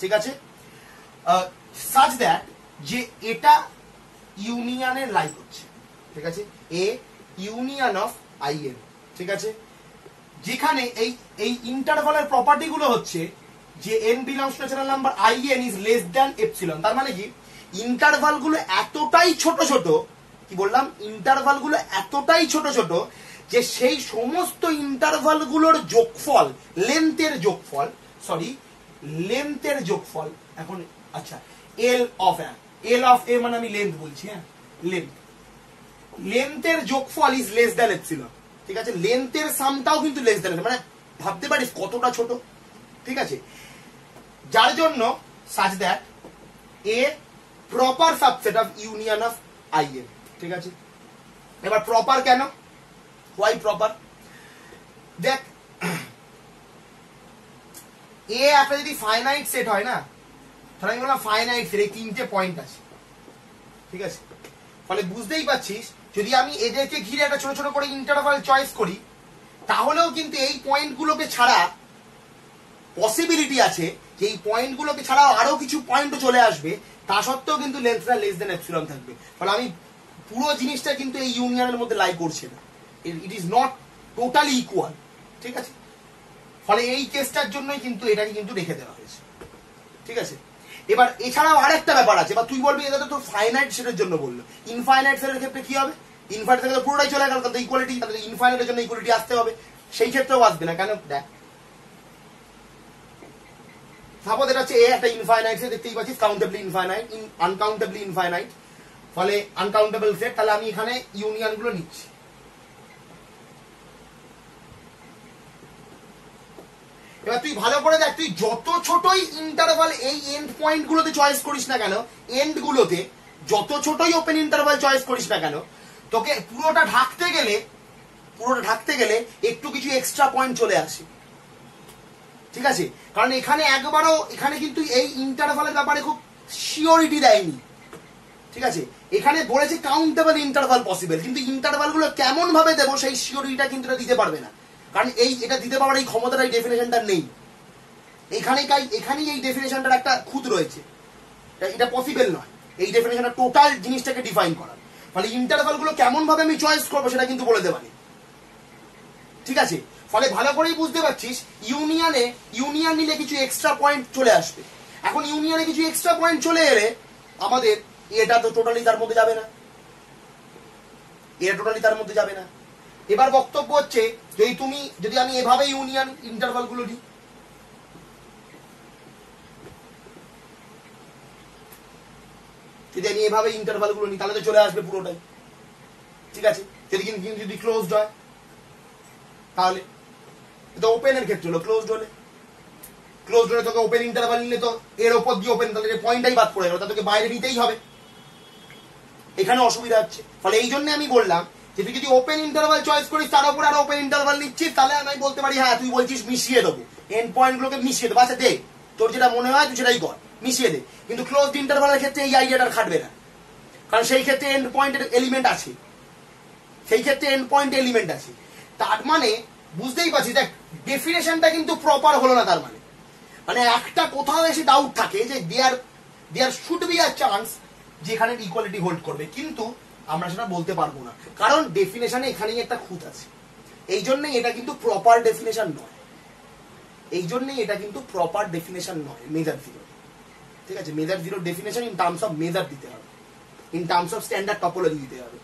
ঠিক আছে? সাজ দ্যাট যে এটা ইউনিয়নের লাইক হচ্ছে ঠিক আছে? এ ইউনিয়ন অফ আইএন ঠিক আছে? যেখানে এই এই ইন্টারভালের প্রপার্টি গুলো হচ্ছে যে N belongs natural number IN is less than epsilon তার মানে কি? ইন্টারভালগুলো এতটাই ছোট ছোট কি বললাম ইন্টারভালগুলো এতটাই ছোট ছোট যে সেই সমস্ত ইন্টারভালগুলোর যোগফল লেন্থের যোগফল সরি লেন্থের যোগফল, এখন আচ্ছা এল অফ এল অফ এ মানে আমি লেন্থ বলছি হ্যাঁ লেন্থ লেন্থের যোগফল ইজ লেস দ্যান এপসিলন ঠিক আছে? লেন্থের সামটাও কিন্তু লেস দ্যান মানে ভাবতে পারিস কতটা ছোট, ঠিক আছে? যার জন্য such that A proper subset of union of IN ঠিক আছে? এবার প্রপার কেন? ওয়াই প্রপার দেখ এ একটা যদি ফাইনাইট সেট হয় না, তাহলে আমি বললাম ফাইনাইট সেট এই তিনটে পয়েন্ট আছে। ঠিক আছে? ফলে বুঝতেই পারছিস, যদি আমি এদেরকে ঘিরে একটা ছোট ছোট করে ইন্টারভাল চয়েস করি, তাহলেও কিন্তু এই পয়েন্টগুলোকে ছাড়া পসিবিলিটি আছে যে এই পয়েন্টগুলোকে ছাড়াও আরও কিছু পয়েন্টও চলে আসবে, তা সত্ত্বেও কিন্তু লেন্থটা লেস দেন এপসিলন থাকবে। ফলে আমি পুরো জিনিসটা কিন্তু এই ইউনিয়নের মধ্যে লাই করছে না। It is not totally equal ঠিক আছে? ফলে এই কেসটার জন্যই কিন্তু এটাকে কিন্তু রেখে দেওয়া হয়েছে, ঠিক আছে? এবার এছাড়াও আরেকটা ব্যাপার আছে বা তুই বলবি, এটা তো ফাইনাইট সেটের জন্য বলল। ইনফাইনাইট সেটের ক্ষেত্রে কি হবে? ইনফাইনাইট তো পুরোটাই চলে গেল, তাহলে ইকুয়ালিটি তাহলে ইনফাইনাইটের জন্য ইকুয়ালিটি আসতে হবে। সেই ক্ষেত্রেও আসবে না, কেন? দেখ। সাপোজ এটা হচ্ছে এ একটা ইনফাইনাইট সেট দেখতেই পাচ্ছিস কাউন্টেবলি ইনফাইনাইট আনকাউন্টেবলি ইনফাইনাইট ফলে আনকাউন্টেবল সেট তাহলে আমি এখানে ইউনিয়নগুলো নিচ্ছি। এবার তুই ভালো করে দেখ, তুই যত ছোটই ইন্টারভাল এই এন্ড পয়েন্ট গুলোতে চয়েস করিস না কেন এন্ড গুলোতে যত ছোটই ওপেন ইন্টারভাল চয়েস করিস না কেন, তোকে পুরোটা ঢাকতে গেলে, পুরোটা ঢাকতে গেলে একটু কিছু এক্সট্রা পয়েন্ট চলে আসে। ঠিক আছে? কারণ এখানে একবারও, এখানে কিন্তু এই ইন্টারভালের ব্যাপারে খুব সিওরিটি দেয়নি। ঠিক আছে? এখানে বলেছে কাউন্টেবল ইন্টারভাল পসিবল কিন্তু ইন্টারভালগুলো কেমন ভাবে দেবো সেই শিওরিটিটা কিন্তু দিতে পারবে না। কারণ এই এটা দিতে পারার এই ক্ষমতাটা এই ডেফিনেশনটা নেই। এখানে এখানেই এই ডেফিনেশনটার একটা খুঁত রয়েছে। এটা- পসিবল নয়। এই ডেফিনেশনটা টোটাল জিনিসটাকে ডিফাইন করার ফলে ইন্টারভালগুলো কেমন ভাবে আমি চয়েস করব সেটা কিন্তু বলে দেবানি ঠিক আছে? ফলে ভালো করেই বুঝতে পারছিস ইউনিয়নে ইউনিয়ন নিলে কিছু এক্সট্রা পয়েন্ট চলে আসবে। এখন ইউনিয়নে কিছু এক্সট্রা পয়েন্ট চলে এলে আমাদের এটা তো টোটালি তার মধ্যে যাবে না। এটা টোটালি তার মধ্যে যাবে না। এবার বক্তব্য হচ্ছে, যদি তুমি, যদি আমি এভাবে ইউনিয়ন ইন্টারভালগুলো দিই। যদি আমি এভাবে ইন্টারভালগুলো নিই, তাহলে তো চলে আসবে পুরোটাই। ঠিক আছে? যদি কিন্তু যদি ক্লোজড হয়, তাহলে। এটা ওপেনের ক্ষেত্রে হলো ক্লোজড হলে। ক্লোজড হলে তোকে ওপেন ইন্টারভাল নিলে তো এর ওপর দিয়ে ওপেন তাহলে পয়েন্টটাই বাদ পড়ে গেল তোকে বাইরে নিতেই হবে। এখানে অসুবিধা হচ্ছে। ফলে এই জন্য আমি বললাম যে তুই যদি ওপেন ইন্টারভাল চয়েস করিস, তার উপরে আর ওপেন ইন্টারভাল নিচ্ছিস, তাহলে আমি বলতে পারি হ্যাঁ তুই বলছিস মিশিয়ে দেবো। এন্ড পয়েন্ট গুলোকে মিশিয়ে দেবো। আচ্ছা দে তোর যেটা মনে হয়, তুই সেটাই কর, মিশিয়ে দে। কিন্তু ক্লোজ ইন্টারভালের ক্ষেত্রে এই আইডিয়াটা খাটবে না। কারণ সেই ক্ষেত্রে এন্ড পয়েন্টের এলিমেন্ট আছে। সেই ক্ষেত্রে এন্ড পয়েন্ট এলিমেন্ট আছে। তার মানে বুঝতেই পারছি দেখ ডেফিনেশনটা কিন্তু প্রপার হলো না তার মানে। মানে একটা কোথাও এসে ডাউট থাকে যে there there should be a chance যেখানে ইকুয়ালিটি হোল্ড করবে। কিন্তু আমরা সেটা বলতে পারব না। কারণ ডেফিনেশনে এখানেই একটা খুঁত আছে। এই জন্যই এটা কিন্তু প্রপার ডেফিনেশন নয়। এই জন্যই এটা কিন্তু প্রপার ডেফিনেশন নয় মেজার জিরো ঠিক আছে? Measure zero definition in terms of measure দিতে হবে। In terms of standard topology দিতে হবে।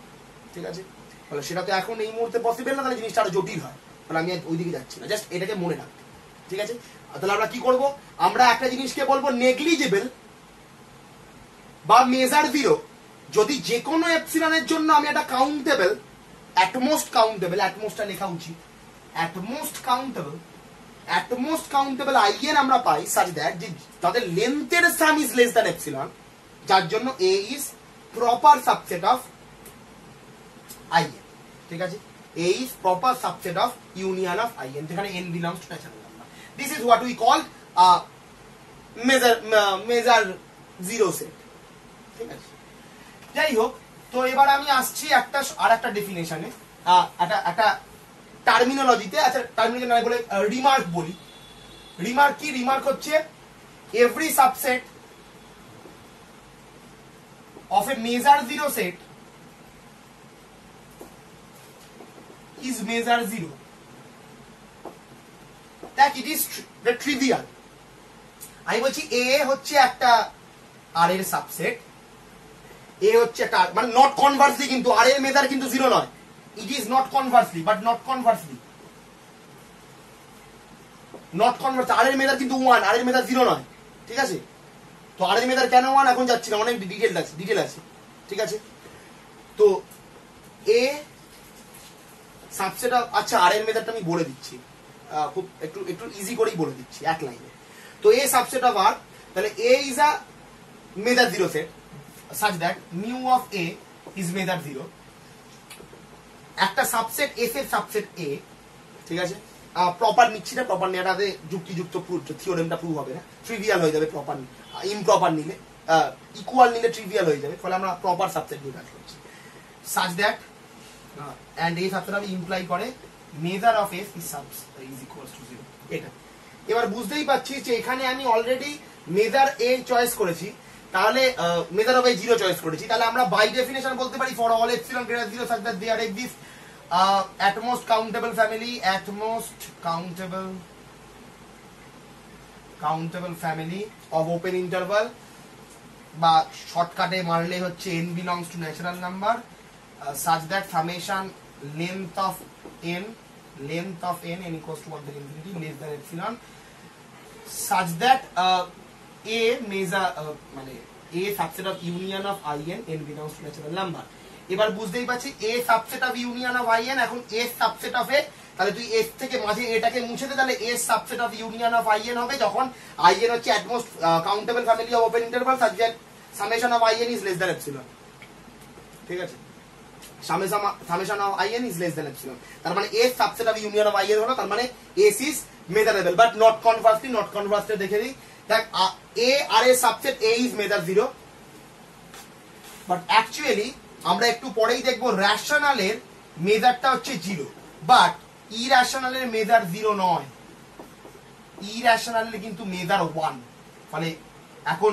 ঠিক আছে? তাহলে সেটা তো এখন এই মুহূর্তে পসিবল না? তাহলে জিনিসটা আরও জটিল হয়। তাহলে আমি ওই ওইদিকে যাচ্ছি না। জাস্ট এটাকে মনে রাখতে। ঠিক আছে? তাহলে আমরা কি করব? আমরা একটা জিনিসকে বলব নেগলিজেবল বা মেজার জিরো, যদি যে কোনো এপসিলনের জন্য আমি একটা কাউন্টেবল অ্যাটমোস্ট কাউন্টেবল অ্যাটমোস্টটা লেখা উচিত। At most countable at most countable IN আমরা পাই সাজ দ্যাট যে তাদের লেন্থের sum is less than epsilon যার জন্য A is proper subset of IN ঠিক আছে? A is proper subset of union of IN যেখানে N belongs to natural number this is what we call measure measure zero set ঠিক আছে। যাই হোক, তো এবার আমি আসছি একটা আর একটা ডেফিনেশনে একটা একটা টার্মিনোলজিতে আচ্ছা টার্মিনোলজি নয় বলে রিমার্ক বলি। রিমার্ক কি? রিমার্ক হচ্ছে every subset of a measure zero set is measure zero দেখ ইট ইজ ট্রিভিয়াল আমি বলছি এ হচ্ছে একটা আর এর সাবসেট এ হচ্ছে একটা মানে নট কনভার্সলি কিন্তু, আর এর মেজার কিন্তু জিরো নয়। It is not conversely but not conversely not converse আর এর মেজার কিন্তু ওয়ান আর এর মেজার জিরো নয়। ঠিক আছে? তো আর এর মেজার কেন ওয়ান এখন যাচ্ছি না, অনেক ডিটেল আছে ডিটেল আছে। ঠিক আছে? তো এ সাবসেট আচ্ছা আর এর মেজারটা আমি বলে দিচ্ছি। খুব একটু একটু ইজি করেই বলে দিচ্ছি, এক লাইনে তো এ সাবসেট অফ আর তাহলে A is a measure zero set such that mu of a is measure zero একটা সাবসেট এস এর সাবসেট এ ঠিক আছে? প্রপার নিচ্ছি না প্রপার নেওয়াটাতে যুক্তিযুক্ত থিওরেমটা প্রুভ হবে না। ট্রিভিয়াল হয়ে যাবে প্রপার ইমপ্রপার নিলে। ইকুয়াল নিলে ট্রিভিয়াল হয়ে যাবে, ফলে আমরা প্রপার সাবসেট দিয়ে কাজ করছি। সাজ দ্যাট অ্যান্ড এই সাবসেট আমি ইমপ্লাই করে measure of S is subs is equals to zero এটা। এবার বুঝতেই পারছিস যে এখানে আমি অলরেডি মেজার এ চয়েস করেছি। তাহলে মেজার অফ জিরো চয়েস করেছি। তাহলে আমরা বাই ডেফিনেশন বলতে পারি for all epsilon greater zero such that they are exist at most countable family at most countable countable family of open interval বা শর্টকাটে মারলে হচ্ছে n belongs to natural number such that formation length of n length of n n equal to one থেকে infinity less than epsilon such that measure uh, মানে a subset of union of in n belongs to natural number এবার বুঝতেই পারছি a subset of union of in এখন a subset of a তাহলে তুই s থেকে মাঝে এটাকে মুছে দে তাহলে a subset of union of in হবে যখন in হচ্ছে at most uh, countable family of open interval such that summation of in is less than epsilon ঠিক আছে summation of in is less than epsilon তার মানে a subset of union of in হলো তার মানে s is measurable but not conversely not conversely দেখে দিই দেখ a আর a subset a is measure zero. But actually আমরা একটু পরেই দেখব র্যাশনালের মেজারটা হচ্ছে জিরো বাট ইরাশনালের মেজার জিরো নয়। ইরাশনালের কিন্তু মেজার ওয়ান মানে এখন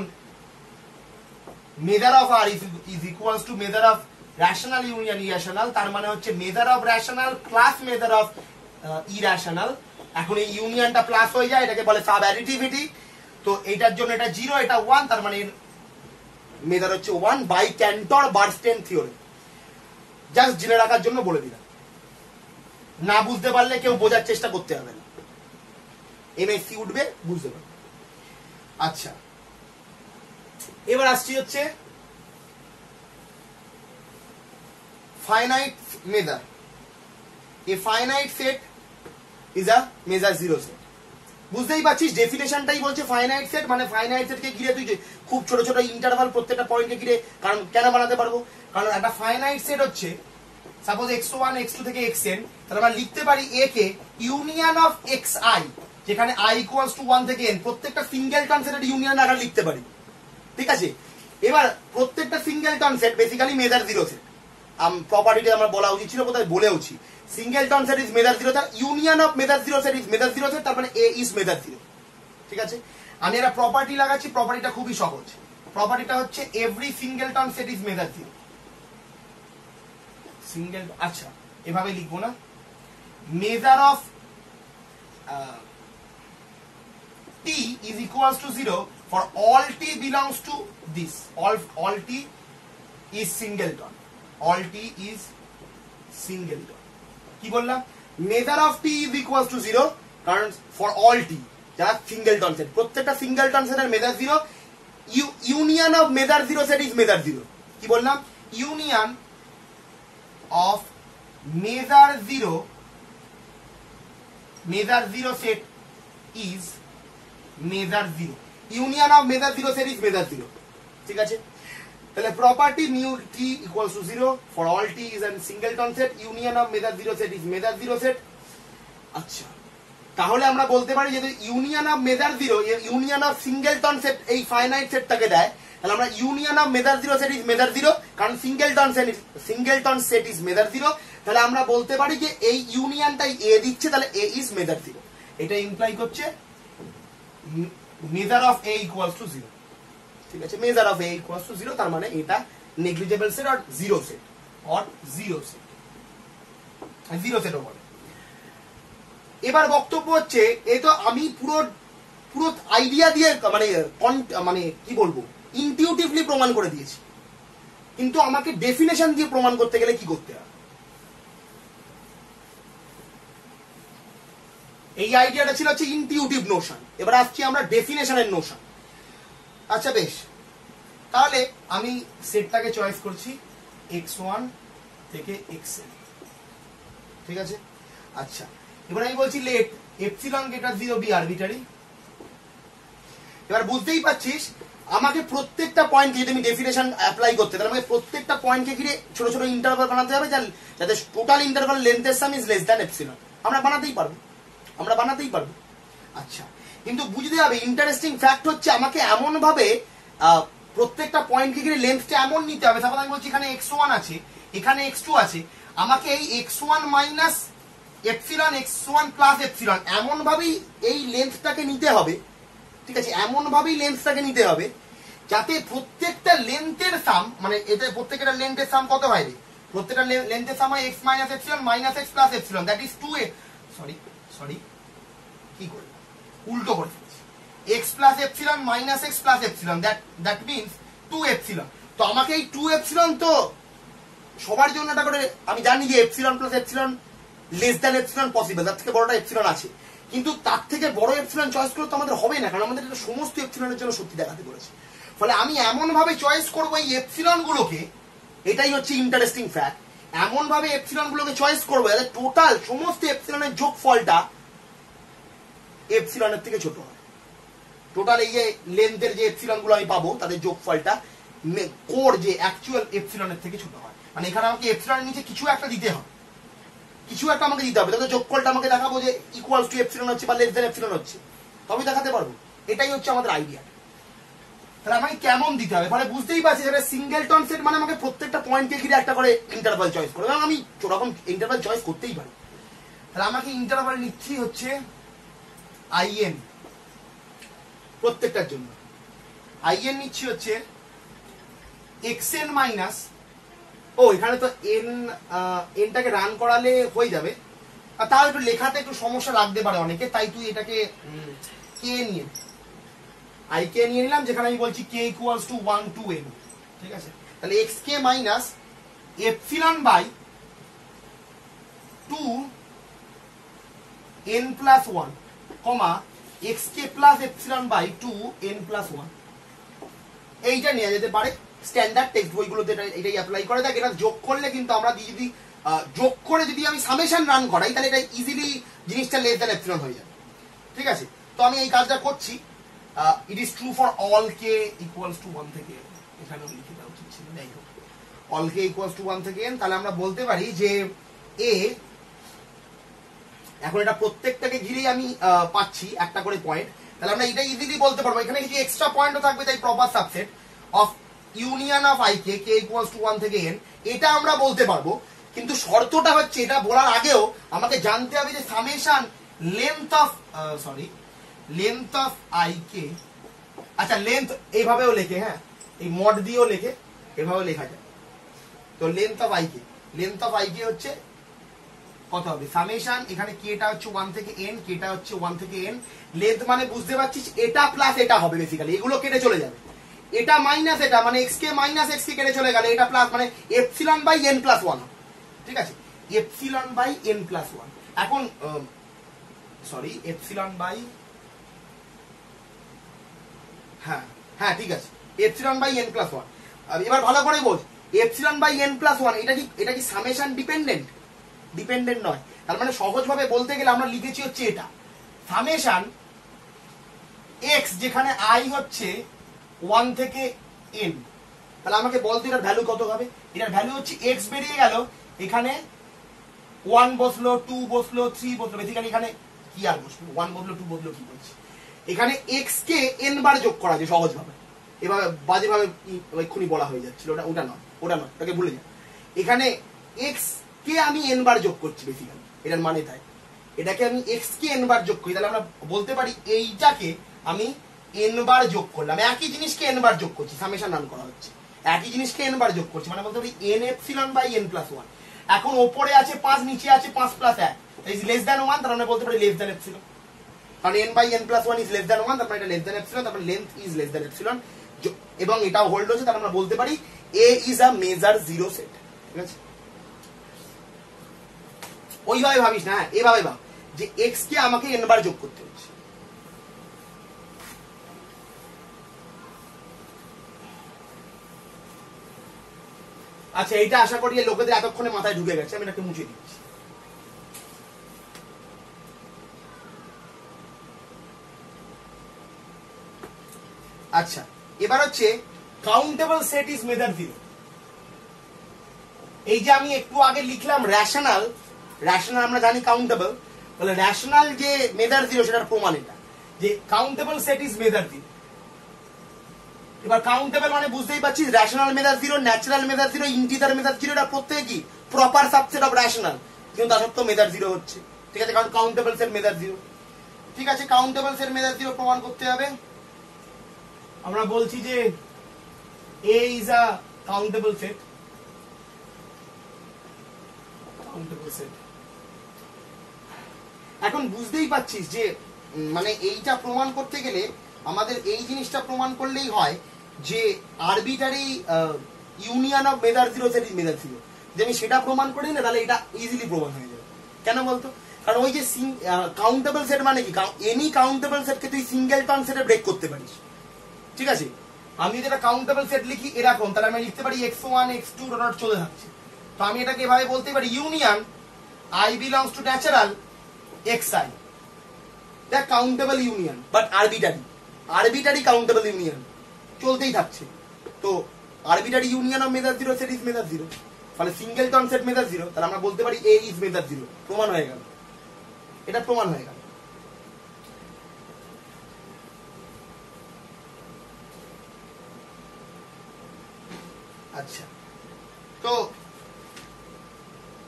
measure of R is equals to measure of rational union irrational তার মানে হচ্ছে measure of rational plus measure of irrational এখন এই ইউনিয়নটা প্লাস হয়ে যায়, এটাকে বলে সাব অ্যাডিটিভিটি তো এটার জন্য এটা জিরো এটা ওয়ান তার মানে মেজার হচ্ছে one by Cantor Bernstein theory just জেনে রাখার জন্য বলে দিলাম। না বুঝতে পারলে কেউ বোঝার চেষ্টা করতে হবে না। এমএসসি উঠবে, বুঝতে পারবে। আচ্ছা। এবার আসছি হচ্ছে finite measure A finite set is a measure zero set বুঝতেই পারছিস ডেফিনেশনটাই বলছে ফাইনাইট সেট মানে ফাইনাইট সেটকে ঘিরে তুই খুব ছোট ছোট ইন্টারভাল প্রত্যেকটা পয়েন্টকে ঘিরে, কারণ কেন বানাতে পারব? কারণ একটা ফাইনাইট সেট হচ্ছে suppose X one X two থেকে এক্স এন তাহলে আমরা লিখতে পারি এ কে ইউনিয়ন অফ এক্স আই যেখানে আই ইকুয়ালস টু ওয়ান থেকে এন প্রত্যেকটা সিঙ্গেল সেটের ইউনিয়ন আকার লিখতে পারি। ঠিক আছে? এবার প্রত্যেকটা single set basically measure zero set প্রপার্টিটা আমার বলা উচিত ছিল কোথায় বলেওছি। Single term set is measure zero তার union of measure zero set is measure zero set তার এ ইজ মেজার জিরো ঠিক আছে? আমি একটা প্রপার্টি লাগাচ্ছি প্রপার্টিটা খুবই সহজ। প্রপার্টিটা হচ্ছে every single term set is measure zero single আচ্ছা এভাবে লিখব না। Measure of is equals to zero for all T belongs to this all all T is single T is single term কি বললাম? Measure of T is equal to zero কারণ for all টি যারা singleton set প্রত্যেকটা singleton সেটের measure zero union of measure zero set is measure zero কি বললাম? Union of measure zero measure zero set is measure zero union of measure zero set is measure zero ঠিক আছে? তাহলে property mu T equals to zero for all T is an singleton set union of measure zero set is measure zero set আচ্ছা তাহলে আমরা বলতে পারি যদি union of measure zero union of singleton set এই ফাইনাইট সেটটাকে দেয়, তাহলে আমরা union of measure zero set is measure zero কারণ singleton set singleton set is measure zero তাহলে আমরা বলতে পারি যে এই ইউনিয়নটাই এ দিচ্ছে, তাহলে এ ইজ মেজার জিরো এটা ইমপ্লাই করছে measure of A equals to zero ঠিক আছে? Measure of A equals to zero তার মানে এটা negligible set or zero set or zero set zero সেটও বলে। এবার বক্তব্য হচ্ছে এই তো আমি পুরো পুরো আইডিয়া দিয়ে মানে মানে কি বলব ইনটিউটিভলি প্রমাণ করে দিয়েছি। কিন্তু আমাকে ডেফিনেশন দিয়ে প্রমাণ করতে গেলে কি করতে হবে? এই আইডিয়াটা ছিল হচ্ছে ইনটিউটিভ নোশন এবার আসছি আমরা ডেফিনেশনের নোশন আচ্ছা বেশ। তাহলে আমি সেটটাকে চয়েস করছি এক্স ওয়ান থেকে এক্স ঠিক আছে? আচ্ছা এবার আমি বলছি let epsilon greater zero be arbitrary এবার বুঝতেই পারছিস, আমাকে প্রত্যেকটা পয়েন্ট যদি আমি ডেফিনেশন অ্যাপ্লাই করতে, তাহলে আমাকে প্রত্যেকটা পয়েন্টকে ঘিরে ছোট ছোট ইন্টারভাল বানাতে হবে যাতে total interval লেন্থের sum is less than epsilon আমরা বানাতেই পারব। আমরা বানাতেই পারব। আচ্ছা কিন্তু বুঝতে হবে ইন্টারেস্টিং ফ্যাক্ট হচ্ছে আমাকে এমন ভাবে প্রত্যেকটা পয়েন্টকে ঘিরে লেন্থটা এমন নিতে হবে। সাপোজ আমি বলছি এখানে এক্স ওয়ান আছে, এখানে এক্স টু আছে, আমাকে এই X one minus epsilon X one plus epsilon এমন ভাবেই এই লেন্থটাকে নিতে হবে, ঠিক আছে? এমন ভাবেই লেন্থটাকে নিতে হবে, যাতে প্রত্যেকটা লেন্থের সাম মানে এটা প্রত্যেকটা লেন্থের সাম কত হয় রে? প্রত্যেকটা লেন্থের সাম হয় x minus epsilon minus x plus epsilon that is two a sorry sorry কি করলাম উল্টো করে ফেলছি। X plus epsilon minus x plus epsilon that that means two epsilon তো আমাকে এই টু এপসিলন তো সবার জন্য এটা করে, আমি জানি যে epsilon plus epsilon less than epsilon possible তার থেকে বড়টা এপসিলন আছে। কিন্তু তার থেকে বড় এপসিলন চয়েস করলে তো আমাদের হবে না, কারণ আমাদের এটা সমস্ত এপসিলনের জন্য সত্যি দেখাতে বলেছে। ফলে আমি এমন ভাবে চয়েস করব এই এপসিলন গুলোকে, এটাই হচ্ছে ইন্টারেস্টিং ফ্যাক্ট এমন ভাবে এপসিলন গুলোকে চয়েস করব, যাতে টোটাল সমস্ত এপসিলনের যোগফলটা এপসিলনের থেকে ছোট হয় টোটাল এই যে লেন্থের যে এপসিলনগুলো আমি পাবো, তাদের যোগফলটা কোর যে অ্যাকচুয়াল এপসিলনের থেকে ছোট হয়। মানে এখানে আমাকে এপসিলনের নিচে কিছু একটা দিতে হবে। কিছু একটা আমাকে দিতে হবে। তাহলে যোগফলটা আমাকে দেখাবো যে ইকুয়ালস টু এপসিলন হচ্ছে বা লেস দেন এপসিলন হচ্ছে। তবে দেখাতে পারব। এটাই হচ্ছে আমাদের আইডিয়া তাহলে আমাকে কেমন দিতে হবে? ফলে বুঝতেই পারছি যেটা সিঙ্গেলটন সেট মানে আমাকে প্রত্যেকটা পয়েন্টকে ঘিরে একটা করে ইন্টারভাল চয়েস করব। এবং আমি ওরকম ইন্টারভাল চয়েস করতেই পারি। তাহলে আমাকে ইন্টারভাল নিচ্ছি হচ্ছে আইএন, প্রত্যেকটার জন্য। আইএন নিচ্ছি হচ্ছে এক্স এন মাইনাস, ও, এখানে তো এন এনটাকে রান করালে হয়ে যাবে। তাও একটু লেখাতে একটু সমস্যা লাগতে পারে অনেকে, তাই তুই এটাকে কে নিয়ে আই কে নিয়ে নিলাম, যেখানে আমি বলছি k equals to one to n ঠিক আছে? তাহলে x k minus epsilon by two n plus one comma x k plus epsilon by two n plus one. এইটা নেওয়া যেতে পারে। স্ট্যান্ডার্ড টেক্সট বইগুলোতে এটা এটাই অ্যাপ্লাই করে। দেখ, এটা যোগ করলে কিন্তু আমরা যদি যোগ করে যদি আমি সামেশন রান করাই, তাহলে এটা ইজিলি জিনিসটা লেস দ্যান এপসিলন হয়ে যাবে। ঠিক আছে? তো আমি এই কাজটা করছি। It is true for all k equals to one থেকে এখানেও লিখে দেওয়া উচিত ছিল। যাই হোক। All k equals to one থেকে n, তাহলে আমরা বলতে পারি যে এ এখন এটা প্রত্যেকটাকে ঘিরেই আমি পাচ্ছি একটা করে পয়েন্ট তাহলে আমরা এটা ইজিলি বলতে পারব। এখানে কিছু এক্সট্রা পয়েন্টও থাকবে, তাই proper subset of union of I k k equals to one থেকে এন এটা আমরা বলতে পারব। কিন্তু শর্তটা হচ্ছে, এটা বলার আগেও আমাকে জানতে হবে যে summation length of sorry length of I k আচ্ছা লেন্থ এইভাবেও লেখে হ্যাঁ? এই মড দিয়েও লেখে, এভাবেও লেখা যায়। তো length of I k length of I k হচ্ছে কত হবে। সামেশন এখানে কেটা হচ্ছে ওয়ান থেকে এন কেটা হচ্ছে ওয়ান থেকে এন লেন্থ মানে বুঝতে পারছিস, এটা প্লাস এটা হবে বেসিক্যালি এগুলো কেটে চলে যাবে। এটা মাইনাস এটা মানে x k minus x k কেটে চলে গেলে, এটা প্লাস মানে epsilon by n plus one ঠিক আছে? Epsilon by n plus one এখন সরি এপসিলন বাই হ্যাঁ হ্যাঁ ঠিক আছে। Epsilon by n plus one এবার ভালো করে বোঝ। Epsilon by n plus one এটা কি এটা কি সামেশন ডিপেন্ডেন্ট ডিপেন্ডেন্ট নয়। তার মানে সহজভাবে বলতে গেলে আমরা লিখেছি হচ্ছে এটা। সামেশন এক্স যেখানে আই হচ্ছে ওয়ান থেকে এন তাহলে আমাকে বলতে এটার ভ্যালু কত হবে? এটার ভ্যালু হচ্ছে এক্স বেরিয়ে গেল, এখানে ওয়ান বসল টু বসল থ্রি বসল। বেসিক্যালি এখানে কি আর বসল ওয়ান বসল টু বসল, কি বলছি? এখানে এক্স কে এন বার যোগ করা যায় সহজভাবে। এভাবে বাজেভাবে এক্ষুনি বলা হয়ে যাচ্ছিল। ওটা ওটা নয়। ওটা নয়। ওটাকে ভুলে যা এখানে এক্স কে আমি এন বার যোগ করছি বেসিক্যালি এটার মানে তাই। এটাকে আমি এক্স কে এন বার যোগ করি, তাহলে আমরা বলতে পারি এইটাকে আমি এন বার যোগ করলাম। একই জিনিসকে এন বার যোগ করছি সামেশন রান করা হচ্ছে। একই জিনিসকে এন বার যোগ করছি মানে বলতে পারি n epsilon by n plus one এখন ওপরে আছে পাঁচ, নিচে আছে পাঁচ প্লাস এক। ইজ লেস দ্যান ওয়ান তার মানে বলতে পারি লেস দ্যান এপসিলন কারণ n by n plus one is less than one তারপরে এটা লেস দ্যান এপসিলন তারপরে length is less than epsilon এবং এটাও হোল্ড হচ্ছে, তাহলে আমরা বলতে পারি A is a measure zero set ঠিক আছে? ওইভাবে ভাবিস না হ্যাঁ? এভাবে ভাব যে এক্স কে আমাকে এন বার যোগ করতে হচ্ছে আচ্ছা এইটা আশা করি লোকেদের এতক্ষণে মাথায় ঢুকে গেছে, আমি এটাকে মুছে দিচ্ছি। আচ্ছা এবার হচ্ছে countable set is measure zero এই যে আমি একটু আগে লিখলাম র্যাশনাল র্যাশনাল আমরা জানি কাউন্টেবল তাহলে র্যাশনাল যে মেজার জিরো সেটার প্রমাণ এটা। যে countable set is measure zero এবার কাউন্টেবল মানে বুঝতেই পারছিস rational measure zero natural measure zero integer measure zero এটা প্রত্যেকে কি? প্রপার সাবসেট অফ র্যাশনাল কিন্তু তা সত্ত্বেও মেজার জিরো হচ্ছে। ঠিক আছে, কারণ কাউন্টেবল সেট মেজার জিরো ঠিক আছে কাউন্টেবল সেট মেজার জিরো প্রমাণ করতে হবে। আমরা বলছি যে A is a countable set countable set এখন বুঝতেই পারছিস যে মানে এইটা প্রমাণ করতে গেলে আমাদের এই জিনিসটা প্রমাণ করলেই হয় যে arbitrary union of measure zero measure zero যদি আমি সেটা প্রমাণ করি না তাহলে এটা ইজিলি প্রমাণ হয়ে যাবে। কেন বলতো? কারণ ওই যে কাউন্টেবল সেট মানে কি? এনি কাউন্টেবল সেটকে তুই সিঙ্গেল টার্ন সেটে ব্রেক করতে পারিস। ঠিক আছে? আমি যদি একটা কাউন্টেবল সেট লিখি এরকম তাহলে আমি লিখতে পারি x one x two dot চলে থাকছে তো আমি এটাকে এভাবে বলতে পারি union i belongs to natural i that countable union but arbitrary arbitrary countable union চলতেই থাকছে। তো arbitrary union of measure zero set is measure zero ফলে সিঙ্গেল সেট মেজার জিরো তাহলে আমরা বলতে পারি এ ইজ মেজার জিরো প্রমাণ হয়ে গেল। এটা প্রমাণ হয়ে গেল। আচ্ছা। তো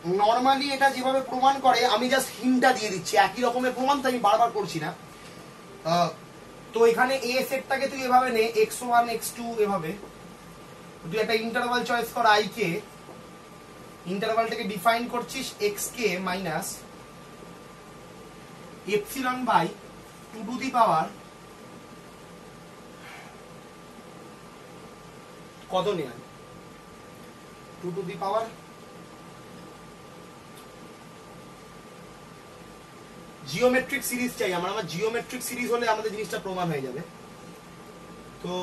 নর্মালি এটা যেভাবে প্রমাণ করে, আমি জাস্ট হিন্টটা দিয়ে দিচ্ছি। একই রকমের প্রমাণ তো আমি বারবার করছি না। তো এখানে এ সেটটাকে তুই এভাবে নে এক্স ওয়ান এক্স টু এভাবে। তুই একটা ইন্টারভাল চয়েস কর আই কে ইন্টারভালটাকে ডিফাইন করছিস x k minus epsilon by two two the power কত নেয়? Two to the power geometric series চাই, আমার আমার জিওমেট্রিক সিরিজ হলে আমাদের জিনিসটা প্রমাণ হয়ে যাবে। তো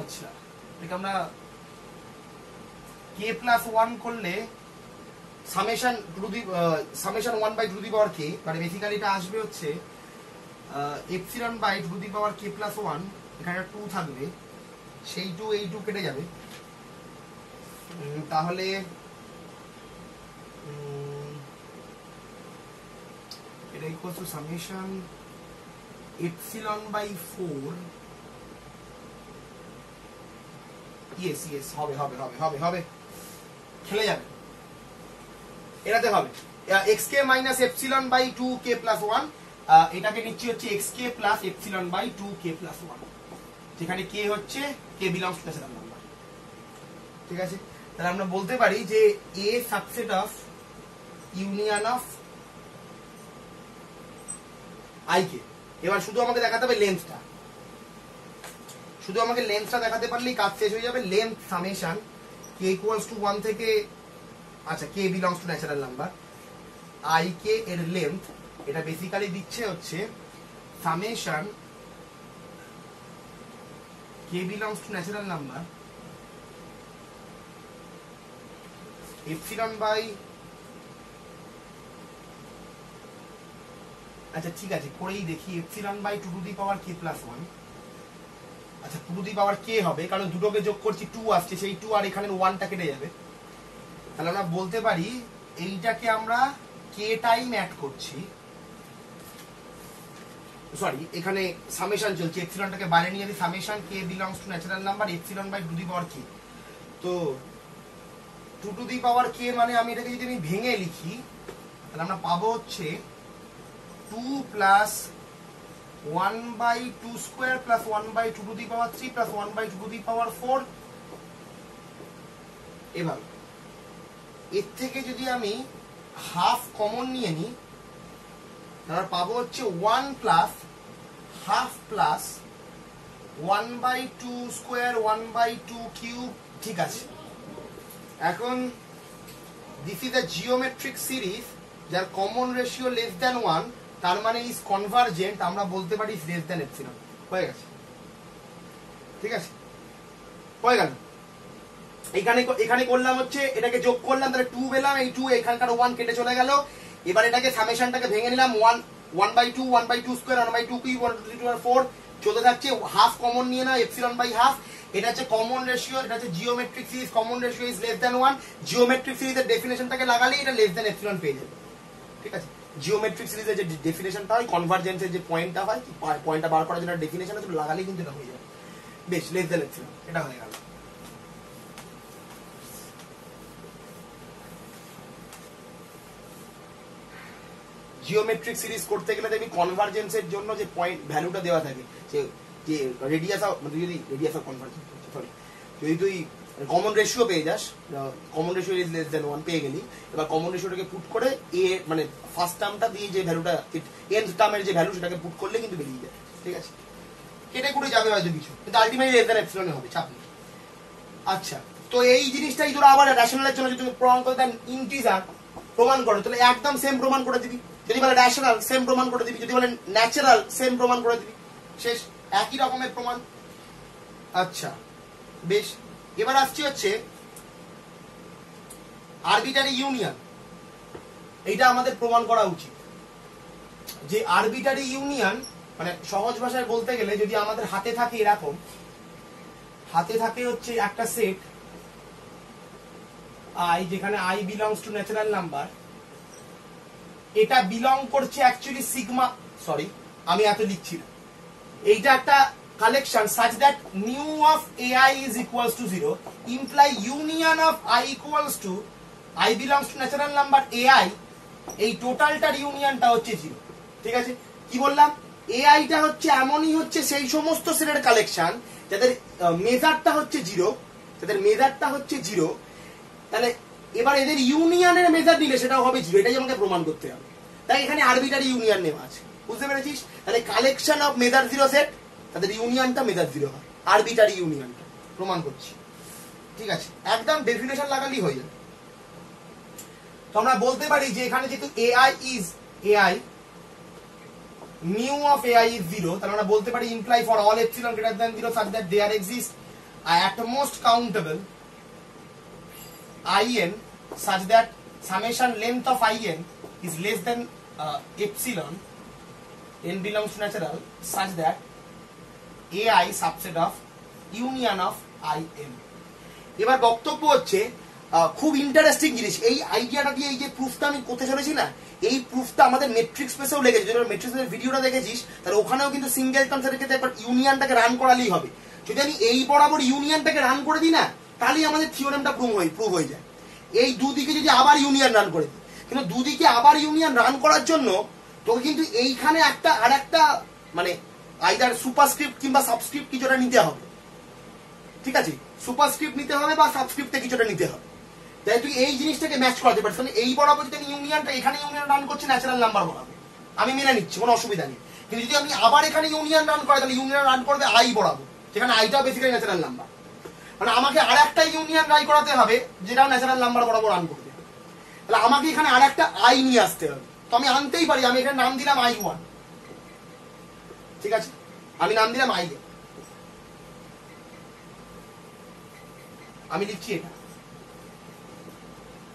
আচ্ছা এটা আমরা কে প্লাস ওয়ান করলে summation to the summation one by two the power k মানে বেসিক্যালি এটা আসবে হচ্ছে epsilon by two the power k plus one এখানে টু থাকবে, সেই টু এই টু কেটে যাবে। তাহলে এটা equal to summation epsilon by four yes yes হবে হবে হবে হবে হবে। খেলে যাবে। এটাতে হবে। X k minus epsilon by two k plus one এটাকে নিচ্ছি হচ্ছে x k plus epsilon by two k plus one যেখানে কে হচ্ছে k belongs to natural number ঠিক আছে? তাহলে আমরা বলতে পারি যে A subset of union of I k এবার শুধু আমাকে দেখাতে হবে লেন্থটা শুধু আমাকে লেন্থটা দেখাতে পারলেই কাজ শেষ হয়ে যাবে। Length summation k equals to one থেকে আচ্ছা k belongs to natural number I k এর লেন্থ এটা বেসিক্যালি দিচ্ছে হচ্ছে summation k belongs to natural number epsilon by আচ্ছা ঠিক আছে, করেই দেখি। Epsilon by two to the power k plus one আচ্ছা two to the power k হবে, কারণ দুটোকে যোগ করছি টু আসছে, সেই টু আর এখানে ওয়ানটা কেটে যাবে। তাহলে আমরা বলতে পারি, এইটাকে আমরা কে টাইম অ্যাড করছি। সরি এখানে সামেশন চলছে এপসিলনটাকে বাইরে নিয়ে যদি summation k belongs to natural number epsilon by two the power k তো টু টু দি পাওয়ার কে মানে আমি এটাকে যদি আমি ভেঙে লিখি, তাহলে আমরা পাবো হচ্ছে two plus one by two square plus one by two to the power three plus one by two to the power four এভাবে এর থেকে যদি আমি হাফ কমন নিয়ে নিই, তাহলে পাবো হচ্ছে one plus half plus one by two square one by two cube ঠিক আছে। এখন this is a geometric series যার common ratio less than one তার মানে ইজ কনভার্জেন্ট আমরা বলতে পারি লেস দ্যান এপসিলন হয়ে গেছে। ঠিক আছে? হয়ে গেল। এখানে এখানে করলাম হচ্ছে, এটাকে যোগ করলাম, তাহলে টু পেলাম, এই টু এখানকার ওয়ান কেটে চলে গেল। এবার এটাকে সামেশনটাকে ভেঙে নিলাম one one by two one by two square one by two কি ওয়ান টু টু ফোর চলতে থাকছে হাফ কমন নিয়ে না এপসিলন বাই হাফ এটা হচ্ছে কমন রেশিও এটা হচ্ছে geometric series common ratio is less than one geometric সিরিজের ডেফিনেশনটাকে লাগালে এটা লেস দ্যান এপসিলন পেয়ে যাবে। ঠিক আছে? জিওমেট্রিক সিরিজের যে ডেফিনেশনটা হয় কনভার্জেন্সের যে পয়েন্টটা হয় পয়েন্টটা বার করার জন্য ডেফিনেশন আছে লাগালেই কিন্তু এটা হয়ে যাবে। বেশ লেস দ্যান গেল এটা হয়ে গেল। জিওমেট্রিক সিরিজ করতে গেলে দেখবি কনভার্জেন্সের জন্য যে পয়েন্ট ভ্যালুটা দেওয়া থাকে, যে যে রেডিয়াস মানে অফ যদি রেডিয়াস অফ কনভার্জেন্স সরি যদি তুই কমন রেশিও পেয়ে যাস। Common ratio is less than one পেয়ে গেলি। এবার কমন রেশিওটাকে পুট করে এ মানে ফার্স্ট টার্মটা দিয়ে যে ভ্যালুটা এন্ড টার্মের যে ভ্যালু সেটাকে পুট করলে কিন্তু বেরিয়ে যায়। ঠিক আছে? কেটে কুটে যাবে হয়তো কিছু, কিন্তু আলটিমেটলি লেস দেন এপসিলনে হবে চাপ নেই। আচ্ছা তো এই জিনিসটাই তোরা আবার রেশনালের জন্য যদি তুমি প্রমাণ করে দেন ইন্টিজার প্রমাণ করো, তাহলে একদম সেম প্রমাণ করে দিবি। যদি বলে রেশনাল সেম প্রমাণ করে দিবি। যদি বলে ন্যাচারাল সেম প্রমাণ করে দিবি। শেষ, একই রকমের প্রমাণ। আচ্ছা বেশ। এবার আসছি হচ্ছে আরবিটারি ইউনিয়ন এইটা আমাদের প্রমাণ করা উচিত। যে আরবিটারি ইউনিয়ন মানে সহজ ভাষায় বলতে গেলে যদি আমাদের হাতে থাকে এরকম, হাতে থাকে হচ্ছে একটা সেট আই যেখানে I belongs to natural number এটা বিলং করছে অ্যাকচুয়ালি সিগমা সরি আমি এত লিখছি না। এইটা একটা collection such that nu of A i is equals to zero imply union of i equals to i belongs to natural number A i এই টোটালটার ইউনিয়নটা হচ্ছে জিরো ঠিক আছে? কি বললাম? এআইটা হচ্ছে এমনই হচ্ছে সেই সমস্ত সেটের কালেকশন যাদের মেজারটা হচ্ছে জিরো যাদের মেজারটা হচ্ছে জিরো তাহলে এবার এদের ইউনিয়নের মেজার দিলে সেটাও হবে জিরো এটাই আমাকে প্রমাণ করতে হবে। তাই এখানে আরবিটারি ইউনিয়ন নেওয়া আছে। বুঝতে পেরেছিস? তাহলে collection of measure zero set তাদের ইউনিয়নটা মেজার জিরো হয়। আরবিটারি ইউনিয়নটা। প্রমাণ করছি। ঠিক আছে? একদম ডেফিনেশন লাগালেই হয়ে যাবে। তো আমরা বলতে পারি যে এখানে যেহেতু A i is A i mu of A i is zero তাহলে আমরা বলতে পারি imply for all epsilon greater than zero such that there exist at most countable in such that summation length of in is less than uh, epsilon n belongs to natural such that ai subset of union of in এবার বক্তব্য হচ্ছে খুব interesting জিনিস। এই আইডিয়াটা দিয়ে এই যে প্রুফটা আমি করতে চলেছি না, এই প্রুফটা আমাদের মেট্রিক স্পেসেও লেগেছে। যদি মেট্রিক স্পেসের ভিডিওটা দেখেছিস, তাহলে ওখানেও কিন্তু সিঙ্গেল টার্মসের ক্ষেত্রে একবার ইউনিয়নটাকে রান করালেই হবে। যদি আমি এই বরাবর ইউনিয়নটাকে রান করে দিই না, তাহলেই আমাদের থিওরেমটা প্রুভ হয়ে প্রুভ হয়ে যায়। এই দুদিকে যদি আবার ইউনিয়ন রান করে দিই, কিন্তু দুদিকে আবার ইউনিয়ন রান করার জন্য তোকে কিন্তু এইখানে একটা আর একটা মানে আইদার সুপারস্ক্রিপ্ট কিংবা সাবস্ক্রিপ্ট কিছুটা নিতে হবে। ঠিক আছে? সুপারস্ক্রিপ্ট নিতে হবে বা সাবস্ক্রিপ্টে কিছুটা নিতে হবে। তাই তুই এই জিনিসটাকে ম্যাচ করাতে পারিস। মানে এই বরাবর যদি ইউনিয়নটা এখানে ইউনিয়ন রান করছি ন্যাচারাল নাম্বার বরাবর। আমি মেনে নিচ্ছি, কোনো অসুবিধা নেই। কিন্তু যদি আমি আবার এখানে ইউনিয়ন রান করে তাহলে ইউনিয়ন রান করবে আই বরাবর। যেখানে আইটাও বেসিক্যালি ন্যাচারাল নাম্বার মানে আমাকে আর একটা ইউনিয়ন রাই করাতে হবে যেটা ন্যাচারাল নাম্বার বরাবর রান করবে। তাহলে আমাকে এখানে আর একটা আই নিয়ে আসতে হবে। তো আমি আনতেই পারি, আমি এখানে নাম দিলাম আই ওয়ান ঠিক আছে? আমি নাম দিলাম আই আমি লিখছি এটা।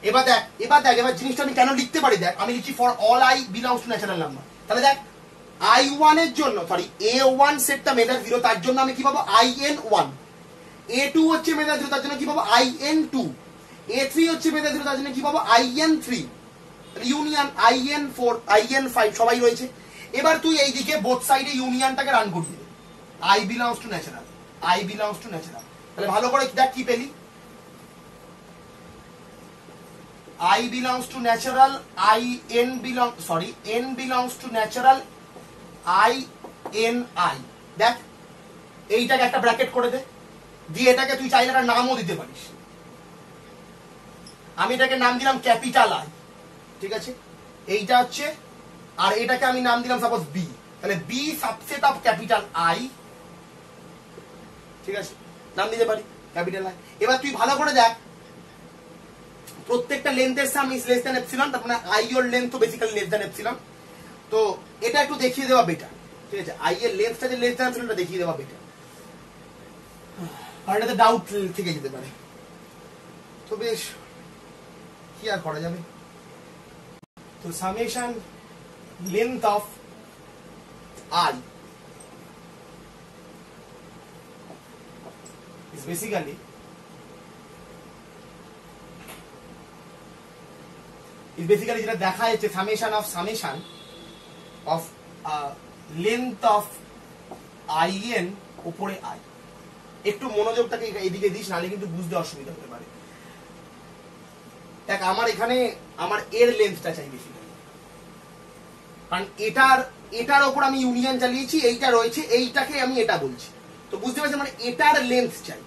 এবার দেখ এবার দেখ, এবার জিনিসটা আমি কেন লিখতে পারি? দেখ, আমি লিখছি for all i belongs to natural number তাহলে দেখ আই ওয়ানের জন্য সরি এ ওয়ান সেটটা মেজার জিরো তার জন্য আমি কি পাবো? I n one A two হচ্ছে মেজার জিরো তার জন্য কি পাবো? I n two A three হচ্ছে মেজার জিরো তার জন্য কি পাবো? I n three union I n four I n five সবাই রয়েছে। এবার তুই এইদিকে বোথ সাইডে ইউনিয়নটাকে রান করিয়ে দে i belongs to natural i belongs to natural তাহলে ভালো করে দেখ কি পেলি? I belongs to natural, I n belong sorry, n belongs to natural I n i দেখ এইটাকে একটা ব্র্যাকেট করে দে দিয়ে এটাকে তুই চাইলে একটা নামও দিতে পারিস। আমি এটাকে নাম দিলাম ক্যাপিটাল আই ঠিক আছে? এইটা হচ্ছে আর এটাকে আমি নাম দিলাম সাপোজ বি তাহলে B subset of capital I ঠিক আছে? নাম দিতে পারি? ক্যাপিটাল আই এবার তুই ভালো করে দেখ, প্রত্যেকটা লেন্থের sum is less than epsilon তার মানে আই এর লেন্থ তো বেসিক্যালি লেস দ্যান এপসিলন তো এটা একটু দেখিয়ে দেওয়া বেটার ঠিক আছে? আই এর লেন্থটা যে লেস দ্যান এপসিলনটা দেখিয়ে দেওয়া বেটার আর এটাতে ডাউট থেকে যেতে পারে। তো বেশ, কি আর করা যাবে? তো summation length of I is basically is basically যেটা দেখা যাচ্ছে summation of summation of length of I n উপরে আই একটু মনোযোগটাকে এদিকে দিস, নাহলে কিন্তু বুঝতে অসুবিধা হতে পারে। দেখ, আমার এখানে আমার এর লেন্থটা চাই বেশি কারণ এটার এটার ওপর আমি ইউনিয়ন চালিয়েছি, এইটা রয়েছে, এইটাকে আমি এটা বলছি। তো বুঝতে পারছি মানে এটার লেন্থ চাই।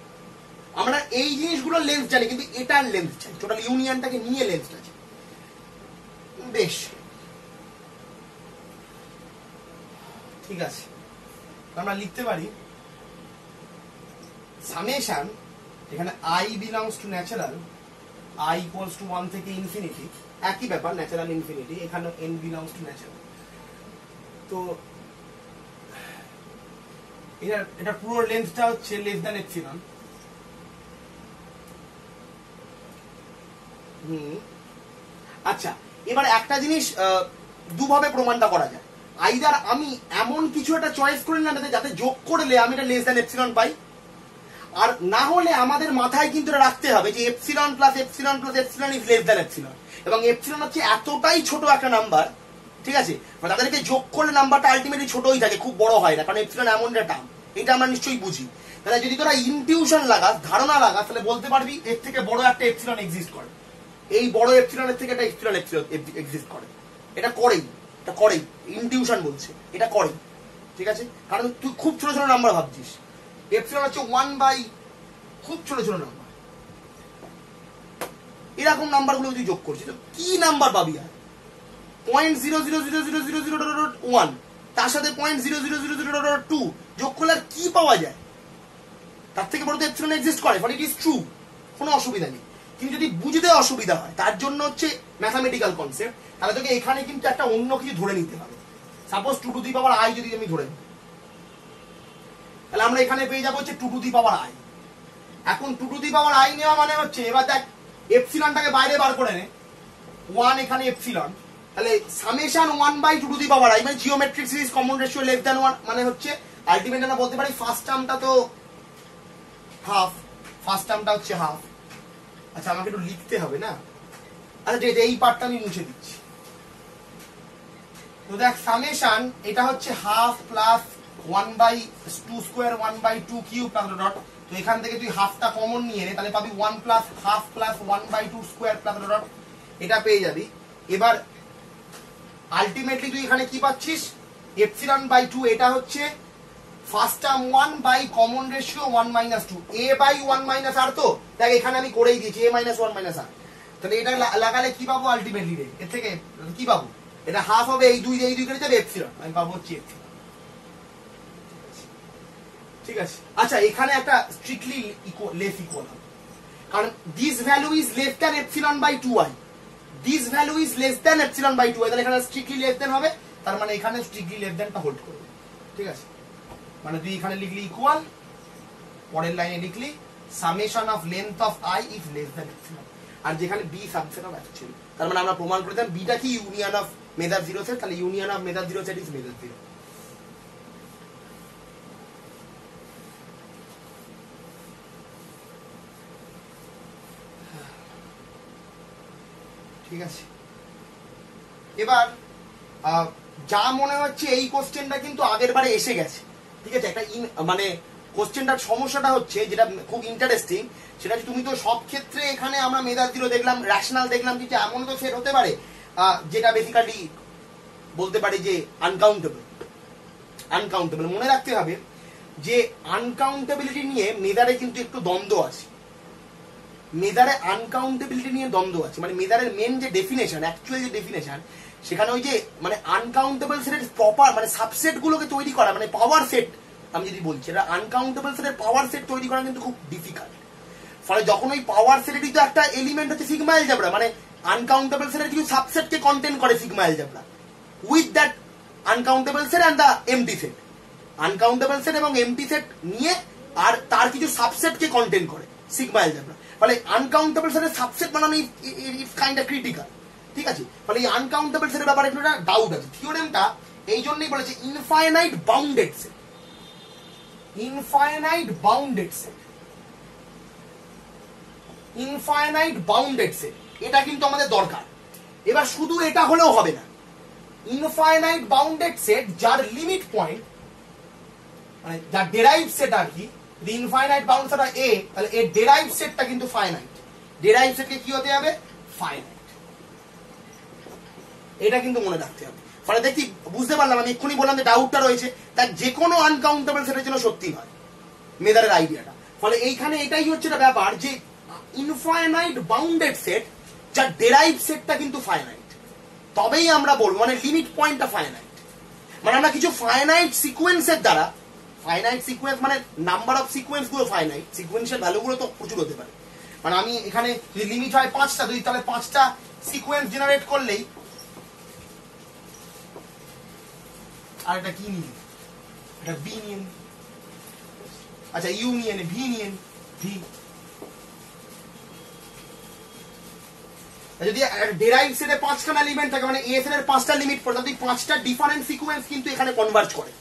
আমরা এই জিনিসগুলোর লেন্থ জানি, কিন্তু এটার লেন্থ চাই। টোটাল ইউনিয়নটাকে নিয়ে লেন্থটা চাই। বেশ। ঠিক আছে। আমরা লিখতে পারি সামেশন এখানে i belongs to natural i equals to one থেকে ইনফিনিটি একই ব্যাপার ন্যাচারাল ইনফিনিটি এখানে এন বিলংস টু ন্যাচারাল তো এটার এটা পুরো লেন্থটা হচ্ছে লেস দ্যান এপসিলন আচ্ছা এবার একটা জিনিস দুভাবে প্রমাণটা করা যায়। আইদার আমি এমন কিছু একটা চয়েস করে না, যাতে- যোগ করলে আমি এটা লেস দ্যান এপসিলন পাই, আর না হলে আমাদের মাথায় কিন্তু এটা রাখতে হবে যে epsilon plus epsilon plus epsilon is less than epsilon এবং এপসিলন হচ্ছে এতটাই ছোট একটা নাম্বার ঠিক আছে? মানে তাদেরকে যোগ করলে নাম্বারটা আলটিমেটলি ছোটই থাকে, খুব বড় হয় না, কারণ এপসিলন এমন একটা টার্ম এটা আমরা নিশ্চয়ই বুঝি। তাহলে যদি তোরা ইনটিউশন লাগাস, ধারণা লাগাস, তাহলে বলতে পারবি এর থেকে বড় একটা এপসিলন এক্সিস্ট করে। এই বড় এপসিলনের থেকে একটা এপসিলন এক্সিস্ট করে। এটা করেই এটা করেই ইনটিউশন বলছে, এটা করেই, ঠিক আছে? কারণ তুই খুব ছোট ছোট নাম্বার ভাবছিস। এপসিলন হচ্ছে ওয়ান বাই খুব ছোট ছোট নাম্বার এরকম নাম্বারগুলো তুই যোগ করছিস কি নাম্বার পাবি আর? Point zero zero zero zero zero zero dot one তার সাথে point zero zero zero zero dot two যোগ করলে আর কি পাওয়া যায়? তার থেকে বড় তো এপসিলন এক্সিস্ট করে ফলে ইট ইজ ট্রু কোনো অসুবিধা নেই। কিন্তু যদি বুঝতে অসুবিধা হয়, তার জন্য হচ্ছে ম্যাথামেটিক্যাল কনসেপ্ট তাহলে তোকে এখানে কিন্তু একটা অন্য কিছু ধরে নিতে হবে। Suppose two to the power i যদি আমি ধরে নিই। তাহলে আমরা এখানে পেয়ে যাব হচ্ছে two to the power i এখন two to the power i নেওয়া মানে হচ্ছে, এবার দেখ এপসিলনটাকে বাইরে বার করে নে। ওয়ান এখানে এপসিলন তাহলে summation one by two to the power i মানে geometric series common ratio less than one মানে হচ্ছে আলটিমেট আমরা বলতে পারি ফার্স্ট টার্মটা তো হাফ ফার্স্ট টার্মটা হচ্ছে হাফ আচ্ছা আমাকে একটু লিখতে হবে না? আচ্ছা ঠিক এই পার্টটা আমি মুছে দিচ্ছি। তো দেখ সামেশন এটা হচ্ছে half plus one by two square one by two cube plus dot তো এখান থেকে তুই হাফটা কমন নিয়ে নে, তাহলে পাবি one plus half plus one by two square plus dot এটা পেয়ে যাবি। এবার আলটিমেটলি তুই এখানে কি পাচ্ছিস? এপসিলন বাই টু এটা হচ্ছে first term one by common ratio one minus two a by one minus r তো? দেখ, এখানে আমি করেই দিয়েছি a minus one minus r তাহলে এটা লাগালে কি পাবো আলটিমেটলি রে? এর থেকে কি পাবো? এটা হাফ হবে এই দুই এই দুই করে যাবে এপসিলন আমি পাবো হচ্ছে এপসিলন ঠিক আছে। আচ্ছা এখানে একটা স্ট্রিক্টলি লেস ইকুয়াল হবে। কারণ this value is less than epsilon by two I this value is less than epsilon by two তাহলে এখানে স্ট্রিক্টলি লেস দ্যান হবে, তার মানে এখানে স্ট্রিক্টলি লেস দ্যানটা হোল্ড করবে, ঠিক আছে? মানে তুই এখানে লিখলি ইকুয়াল পরের লাইনে লিখলি summation of length of I is less than epsilon আর যেখানে বি সাবসেট অফ অ্যাকচুয়াল তার মানে আমরা প্রমাণ করে দিলাম বিটা কি union of measure zero set তাহলে union of measure zero set is measure zero ঠিক আছে? এবার যা মনে হচ্ছে এই কোশ্চেনটা কিন্তু আগের বারে এসে গেছে। ঠিক আছে? একটা মানে কোশ্চেনটার সমস্যাটা হচ্ছে, যেটা খুব ইন্টারেস্টিং সেটা হচ্ছে তুমি তো সব ক্ষেত্রে এখানে আমরা মেধার জিরো দেখলাম র্যাশনাল দেখলাম কিন্তু এমন তো সেট হতে পারে যেটা বেসিক্যালি বলতে পারি যে আনকাউন্টেবল আনকাউন্টেবল মনে রাখতে হবে যে আনকাউন্টেবিলিটি নিয়ে মেদারে কিন্তু একটু দ্বন্দ্ব আছে। মেদারে আনকাউন্টেবিলিটি নিয়ে দ্বন্দ্ব আছে। মানে মেদারের মেন যে ডেফিনেশন অ্যাকচুয়াল যে ডেফিনেশন সেখানে ওই যে মানে আনকাউন্টেবল সেটের প্রপার মানে সাবসেট গুলোকে তৈরি করা মানে পাওয়ার সেট আমি যদি বলছি, এটা আনকাউন্টেবল সেটের পাওয়ার সেট তৈরি করা কিন্তু খুব ডিফিকাল্ট ফলে যখন ওই পাওয়ার সেটেরই তো একটা এলিমেন্ট হচ্ছে সিগমা অ্যালজেব্রা মানে আনকাউন্টেবল সেটের কিছু সাবসেটকে কন্টেন্ট করে sigma algebra with that uncountable set and the empty set uncountable set এবং এমটি সেট নিয়ে আর তার কিছু সাবসেটকে কন্টেন্ট করে সিগমা অ্যালজেব্রা ফলে আনকাউন্টেবল সেটের সাবসেট বানানো ইটস কাইন্ড অফ ক্রিটিক্যাল ঠিক আছে? ফলে এই আনকাউন্টেবল সেটের ব্যাপারে একটু ডাউট আছে। থিওরেমটা এই জন্যই বলেছে infinite bounded set infinite bounded set infinite bounded set এটা কিন্তু আমাদের দরকার। এবার শুধু এটা হলেও হবে না। ইনফাইনাইট বাউন্ডেড সেট যার লিমিট পয়েন্ট মানে যার ডেরাইভ সেট আর কি যদি ইনফাইনাইট বাউন্ড সেট এ তাহলে এর ডেরাইভ সেটটা কিন্তু ফাইনাইট ডেরাইভ সেটকে কি হতে হবে? ফাইনাইট এটা কিন্তু মনে রাখতে হবে। ফলে দেখি বুঝতে পারলাম, আমি এক্ষুনি বললাম যে ডাউটটা রয়েছে তার যে কোনো আনকাউন্টেবল সেটের জন্য সত্যি নয় মেদারের আইডিয়াটা ফলে এইখানে এটাই হচ্ছে ব্যাপার যে ইনফাইনাইট বাউন্ডেড সেট যার ডেরাইভ সেটটা কিন্তু ফাইনাইট তবেই আমরা বলব মানে লিমিট পয়েন্টটা ফাইনাইট মানে আমরা কিছু ফাইনাইট সিকোয়েন্সের দ্বারা ফাইনাইট সিকোয়েন্স মানে নাম্বার অফ সিকোয়েন্সগুলো ফাইনাইট সিকোয়েন্সের ভ্যালুগুলো তো প্রচুর হতে পারে। মানে আমি এখানে যদি লিমিট হয় পাঁচটা, যদি তাহলে পাঁচটা সিকোয়েন্স জেনারেট করলেই আর এটা কি নিয়ে এটা বি নিয়ে আচ্ছা ইউ নিয়ে ভি নিয়ে ভি যদি ডেরাইভ সেটে পাঁচখানা এলিমেন্ট থাকে মানে এস এর পাঁচটা লিমিট পড়ে, তাহলে পাঁচটা ডিফারেন্ট সিকোয়েন্স কিন্তু এখানে কনভার্জ করে।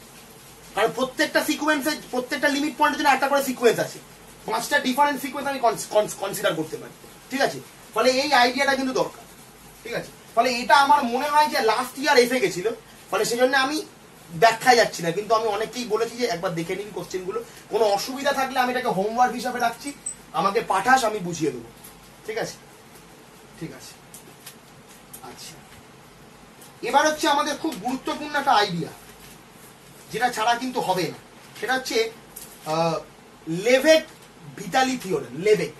কারণ প্রত্যেকটা সিকোয়েন্সে প্রত্যেকটা লিমিট পয়েন্টের জন্য একটা করে সিকোয়েন্স আছে। পাঁচটা ডিফারেন্ট সিকোয়েন্স আমি কনসিডার করতে পারি। ঠিক আছে? ফলে এই আইডিয়াটা কিন্তু দরকার। ঠিক আছে? ফলে এটা আমার মনে হয় যে লাস্ট ইয়ার এসে গেছিল। ফলে সেই জন্য আমি ব্যাখ্যায় যাচ্ছি না। কিন্তু আমি অনেকেই বলেছি যে একবার দেখে নিন কোশ্চেনগুলো কোনো অসুবিধা থাকলে আমি এটাকে হোমওয়ার্ক হিসাবে রাখছি। আমাকে পাঠাস, আমি বুঝিয়ে দেবো। ঠিক আছে? ঠিক আছে। আচ্ছা। এবার হচ্ছে আমাদের খুব গুরুত্বপূর্ণ একটা আইডিয়া যেটা ছাড়া কিন্তু হবে না। সেটা হচ্ছে Lebesgue Vitali theorem Lebesgue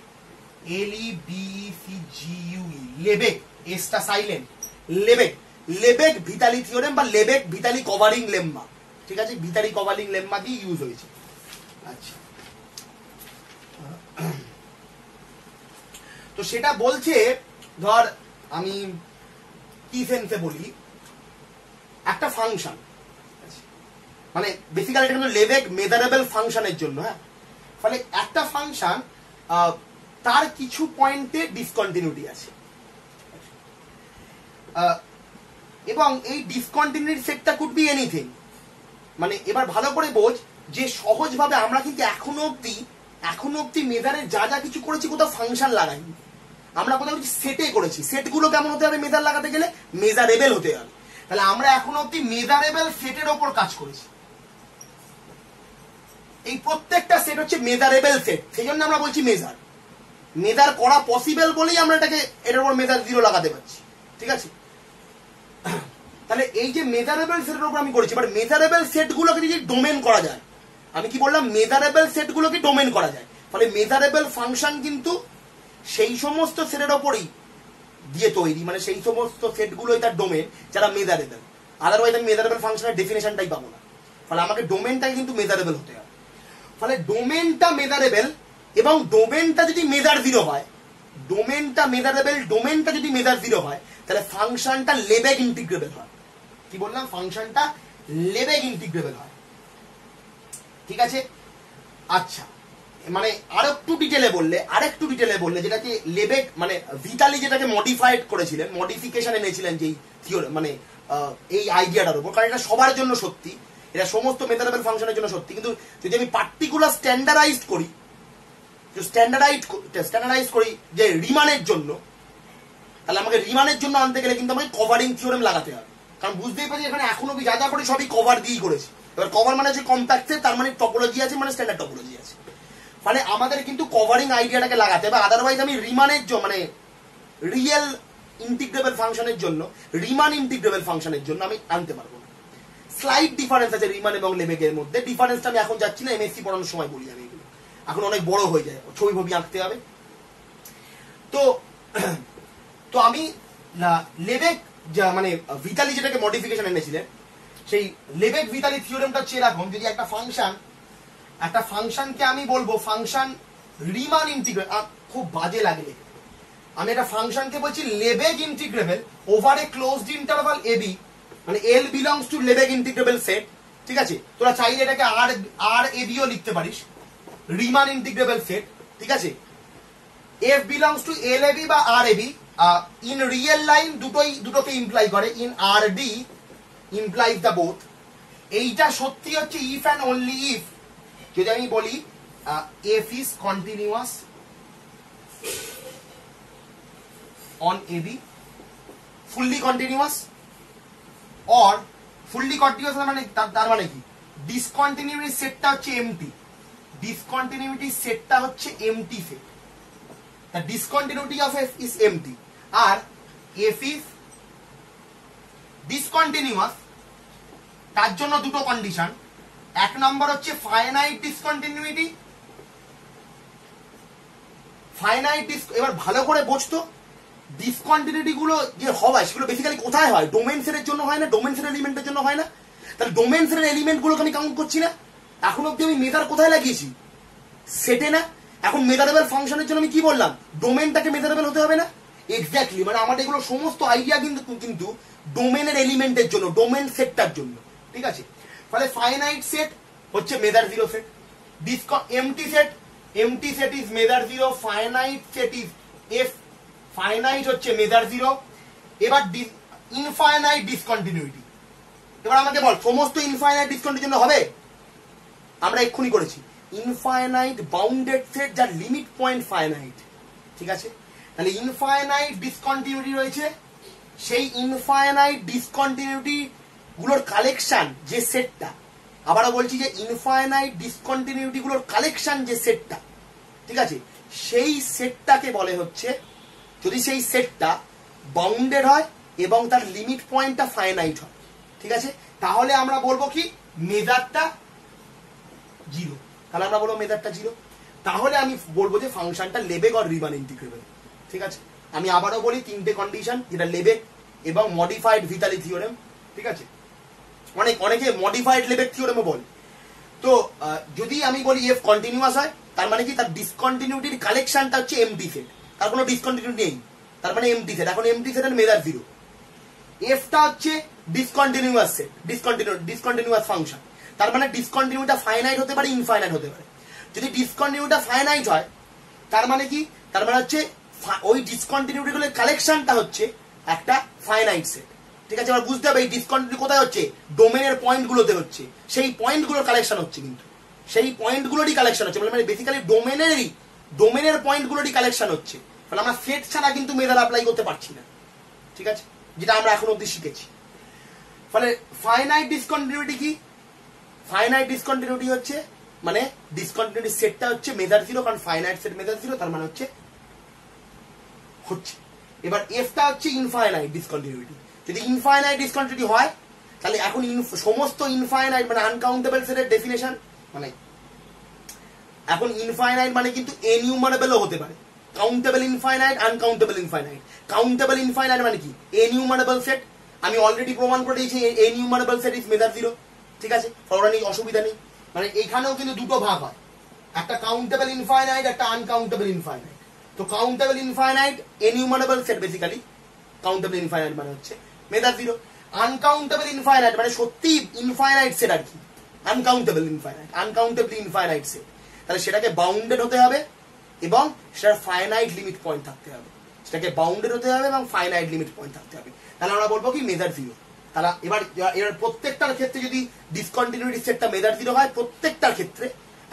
L E B C G U E Lebesgue এসটা silent Lebesgue Lebesgue Vitali theorem বা লেবেক ভিটালি কভারিং লেম্মা। ঠিক আছে? ভিটালি কভারিং লেম্মা দিয়ে ইউজ হয়েছে। আচ্ছা। তো সেটা বলছে, ধর, আমি কি সেন্সে বলি, একটা ফাংশন মানে বেসিক্যালি এটা কিন্তু লেভেক মেজারেবল ফাংশনের জন্য হ্যাঁ? ফলে একটা ফাংশন তার কিছু পয়েন্টে ডিসকন্টিনিউটি আছে। এবং এই ডিসকন্টিনিউটি সেটটা কুড বি এনিথিং মানে এবার ভালো করে বোঝ যে সহজভাবে আমরা কিন্তু এখনও অব্দি এখনও অব্দি মেজারের যা যা কিছু করেছি কোথাও ফাংশন লাগাইনি। আমরা কোথাও কিছু সেটে করেছি। সেটগুলো কেমন হতে হবে মেজার লাগাতে গেলে? মেজারেবেল হতে হবে। তাহলে আমরা এখনও অব্দি মেজারেবেল সেটের ওপর কাজ করেছি। এই প্রত্যেকটা সেট হচ্ছে মেজারেবল সেট সেই জন্য আমরা বলছি মেজার মেজার করা পসিবল বলেই আমরা এটাকে, এটার উপর মেজার জিরো লাগাতে পারছি। ঠিক আছে? তাহলে এই যে মেজারেবল সেটের উপর আমি করেছি বাট মেজারেবল সেটগুলোকে যদি ডোমেন করা যায়, আমি কি বললাম? মেজারেবল সেটগুলোকে ডোমেন করা যায়। ফলে মেজারেবল ফাংশন কিন্তু সেই সমস্ত সেটের ওপরই দিয়ে তৈরি মানে সেই সমস্ত সেটগুলোই তার ডোমেন যারা মেজারেবল আদারওয়াইজ আমি মেজারেবল ফাংশনের ডেফিনেশনটাই পাবো না। ফলে আমাকে ডোমেনটাই কিন্তু মেজারেবল হতে হবে। ফলে ডোমেনটা মেজারেবল এবং ডোমেনটা যদি মেজার জিরো হয় ডোমেনটা মেজারেবল ডোমেনটা যদি মেজার জিরো হয়, তাহলে ফাংশনটা লেবেগ ইন্টিগ্রেবল হয়। কি বললাম? ফাংশনটা লেবেগ ইন্টিগ্রেবল হয়। ঠিক আছে? আচ্ছা মানে আরেকটু ডিটেলে বললে, আরেকটু ডিটেলে বললে যেটাকে লেবেগ মানে ভিটালি যেটাকে মডিফাইড করেছিলেন মডিফিকেশন এনেছিলেন যেই থিওরি মানে এই আইডিয়াটার উপর, কারণ এটা সবার জন্য সত্যি। এটা সমস্ত মেথাডেবল ফাংশনের জন্য সত্যি। কিন্তু যদি আমি পার্টিকুলার স্ট্যান্ডার্ডাইজড করি স্ট্যান্ডার্ডাইজ স্ট্যান্ডার্ডাইজ করি যে রিমানের জন্য, তাহলে আমাকে রিমানের জন্য আনতে গেলে কিন্তু আমাকে কভারিং থিওরেম লাগাতে হবে। কারণ বুঝতেই পারছি এখানে এখনও যা যা করে সবই কভার দিয়েই করেছি। এবার কভার মানে হচ্ছে কম্প্যাক্টের তার মানে টপোলজি আছে মানে স্ট্যান্ডার্ড টপোলজি আছে। ফলে আমাদের কিন্তু কভারিং আইডিয়াটাকে লাগাতে হবে। আদারওয়াইজ আমি রিমানের জন্য মানে রিয়েল ইন্টিগ্রেবল ফাংশনের জন্য রিমান ইন্টিগ্রেবল ফাংশনের জন্য আমি আনতে পারব। স্লাইট ডিফারেন্স আছে রিমান এবং লেবেগের মধ্যে। ডিফারেন্সটা আমি এখন যাচ্ছি না এমএসসি পড়ানোর সময় বলি আমি এগুলো। এখন অনেক বড় হয়ে যায়, ছবি ফবি আঁকতে হবে। তো তো আমি লেবেক মানে ভিতালি যেটাকে মডিফিকেশন এনেছিলেন, সেই লেবেক ভিতালি থিওরেমটা হচ্ছে এরকম যদি একটা ফাংশন একটা ফাংশনকে আমি বলব ফাংশন রিমান ইন্টিগ্রেল খুব বাজে লাগলে আমি একটা ফাংশনকে বলছি Lebesgue integrable over a closed interval AB মানে L belongs to Lebesgue integrable set ঠিক আছে? তোরা চাইলে এটাকে আর আর এবিও লিখতে পারিস। রিমান ইন্টিগ্রেবল সেট ঠিক আছে? F belongs to L AB বা R AB in real line দুটোই, দুটোকে ইমপ্লাই করে in R D implies the both এইটা সত্যি হচ্ছে ইফ অ্যান্ড অনলি ইফ যদি আমি বলি F is continuous on AB fully continuous or fully continuous মানে তার মানে কি? ডিসকন্টিনিউটি সেটটা হচ্ছে এমটি ডিসকন্টিনিউটি সেটটা হচ্ছে empty set the discontinuity of f is empty. আর f is ডিসকন্টিনিউয়াস তার জন্য দুটো কন্ডিশন এক নম্বর হচ্ছে ফাইনাইট ডিসকন্টিনিউইটি ফাইনাইট এবার ভালো করে বোঝতো ডিসকন্টিনিউটি গুলো যে হয় সেগুলো বেসিক্যালি কোথায় হয়? ডোমেন সেটের জন্য হয় না? ডোমেন সেটের এলিমেন্টের জন্য হয় না? তাহলে ডোমেন সেটের এলিমেন্ট গুলোকে আমি কাউন্ট করছি না? এখন অব্দি আমি মেজার কোথায় লাগিয়েছি? সেটে না? এখন মেজারেবল ফাংশনের জন্য আমি কি বললাম? ডোমেনটাকে মেজারেবল হতে হবে না? এক্স্যাক্টলি মানে আমার এগুলো সমস্ত আইডিয়া কিন্তু কিন্তু ডোমেনের এলিমেন্টের জন্য ডোমেন সেটটার জন্য। ঠিক আছে? ফলে ফাইনাইট সেট হচ্ছে measure zero set disco empty set empty set is measure zero finite set is F finite হচ্ছে মেজার জিরো এবার ইনফাইনাইট ডিসকন্টিনিউটি এবার আমাকে বল, সমস্ত ইনফাইনাইট ডিসকন্টিনিউর জন্য হবে? আমরা এক্ষুনি করেছি। ইনফাইনাইট বাউন্ডেড সেট যার লিমিট পয়েন্ট ফাইনাইট ঠিক আছে? তাহলে ইনফাইনাইট ডিসকন্টিনিউটি রয়েছে। সেই ইনফাইনাইট ডিসকন্টিনিউটি গুলোর কালেকশন যে সেটটা আবারও বলছি যে ইনফাইনাইট ডিসকন্টিনিউটি গুলোর কালেকশন যে সেটটা ঠিক আছে? সেই সেটটাকে বলে হচ্ছে যদি সেই সেটটা বাউন্ডেড হয় এবং তার লিমিট পয়েন্টটা ফাইনাইট হয়, ঠিক আছে? তাহলে আমরা বলব কি? মেজারটা জিরো তাহলে আমরা বলব মেজারটা জিরো তাহলে আমি বলব যে ফাংশনটা লেবেক অর রিমান ইন্টিগ্রেবল ঠিক আছে? আমি আবারও বলি তিনটে কন্ডিশন যেটা লেবেক এবং মডিফাইড ভিতালি থিওরেম ঠিক আছে? অনেক, অনেকে মডিফাইড লেবেক থিওরেমও বলে। তো যদি আমি বলি এফ কন্টিনিউয়াস হয়, তার মানে কি? তার ডিসকন্টিনিউটির কালেকশনটা হচ্ছে এমটি সেট তার কোনো ডিসকন্টিনিউটি নেই। তার মানে এমটি সেট এখন এমটি সেটের মেজার জিরো এফটা হচ্ছে discontinuous set discontinue discontinuous function তার মানে ডিসকন্টিনিউটা ফাইনাইট হতে পারে ইনফাইনাইট হতে পারে। যদি ডিসকন্টিনিউটা ফাইনাইট হয়, তার মানে কি? তার মানে হচ্ছে ওই ডিসকন্টিনিউটি গুলোর কালেকশনটা হচ্ছে একটা ফাইনাইট সেট ঠিক আছে? এবার বুঝতে হবে এই ডিসকন্টিনিউ কোথায় হচ্ছে? ডোমেনের পয়েন্টগুলোতে হচ্ছে। সেই পয়েন্টগুলোর কালেকশন হচ্ছে কিন্তু। সেই পয়েন্টগুলোরই কালেকশন হচ্ছে। মানে বেসিক্যালি ডোমেনেরই ডোমেনের পয়েন্ট গুলোরই কালেকশন হচ্ছে। মানে আমরা সেট ছাড়া কিন্তু মেজার অ্যাপ্লাই করতে পারছি না। ঠিক আছে? যেটা আমরা এখন অব্দি শিখেছি। ফলে ফাইনাইট ডিসকন্টিনিউটি কি? ফাইনাইট ডিসকন্টিনিউটি হচ্ছে মানে ডিসকন্টিনিউটি সেটটা হচ্ছে মেজার জিরো কারণ ফাইনাইট সেট মেজার জিরো তার মানে হচ্ছে হচ্ছে। এবার এফটা হচ্ছে ইনফাইনাইট ডিসকন্টিনিউটি যদি ইনফাইনাইট ডিসকন্টিনিউটি হয়, তাহলে এখন সমস্ত ইনফাইনাইট মানে আনকাউন্টেবল সেটের ডেফিনেশন মানে এখন ইনফাইনাইট মানে কিন্তু এনিউমারেবলও হতে পারে। Countable infinite uncountable infinite countable infinite মানে কি? এনিউমারেবল সেট আমি অলরেডি প্রমাণ করে দিয়েছি enumerable set is measure zero ঠিক আছে? নেই, অসুবিধা নেই। মানে এখানেও কিন্তু দুটো ভাগ হয়। একটা কাউন্টেবল ইনফাইনাইট একটা আনকাউন্টেবল ইনফাইনাইট তো countable infinite enumerable set basically countable infinite মানে হচ্ছে মেজার জিরো আনকাউন্টেবল ইনফাইনাইট মানে সত্যি ইনফাইনাইট সেট আর কি। Uncountable infinite uncountable infinite set তাহলে সেটাকে বাউন্ডেড হতে হবে এবং সেটার ফাইনাইট লিমিট পয়েন্ট থাকতে হবে। সেটাকে বাউন্ডেড হতে হবে এবং ফাইনাইট লিমিট পয়েন্ট থাকতে হবে। তাহলে আমরা বলব কি মেজার জিরো তাহলে এবার এবার প্রত্যেকটার ক্ষেত্রে যদি ডিসকন্টিনিউটি সেটটা মেজার জিরো হয়, প্রত্যেকটার ক্ষেত্রে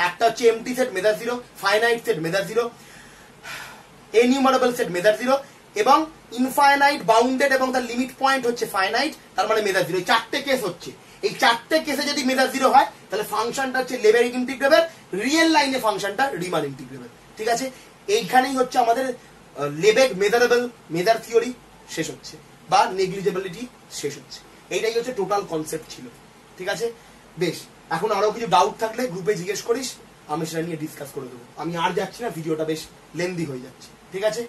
একটা হচ্ছে empty set measure zero finite set measure zero enumerable set measure zero এবং ইনফাইনাইট বাউন্ডেড এবং তার লিমিট পয়েন্ট হচ্ছে ফাইনাইট তার মানে মেজার জিরো চারটে কেস হচ্ছে। এই চারটে কেসে যদি মেজার জিরো হয়, তাহলে ফাংশনটা হচ্ছে লেভেল ইন্টিগ্রেবল রিয়েল লাইনে ফাংশনটা রিমান ইন্টিগ্রেবল ঠিক আছে? এইখানেই হচ্ছে আমাদের লেবেক মেজারেবল মেজার থিওরি শেষ হচ্ছে, বা নেগলিজেবিলিটি শেষ হচ্ছে। এইটাই হচ্ছে টোটাল কনসেপ্ট ছিল। ঠিক আছে? বেশ, এখন আরও কিছু ডাউট থাকলে গ্রুপে জিজ্ঞেস করিস, আমি সেটা নিয়ে ডিসকাস করে দেবো। আমি আর যাচ্ছি না, ভিডিওটা বেশ লেন্দি হয়ে যাচ্ছে। ঠিক আছে?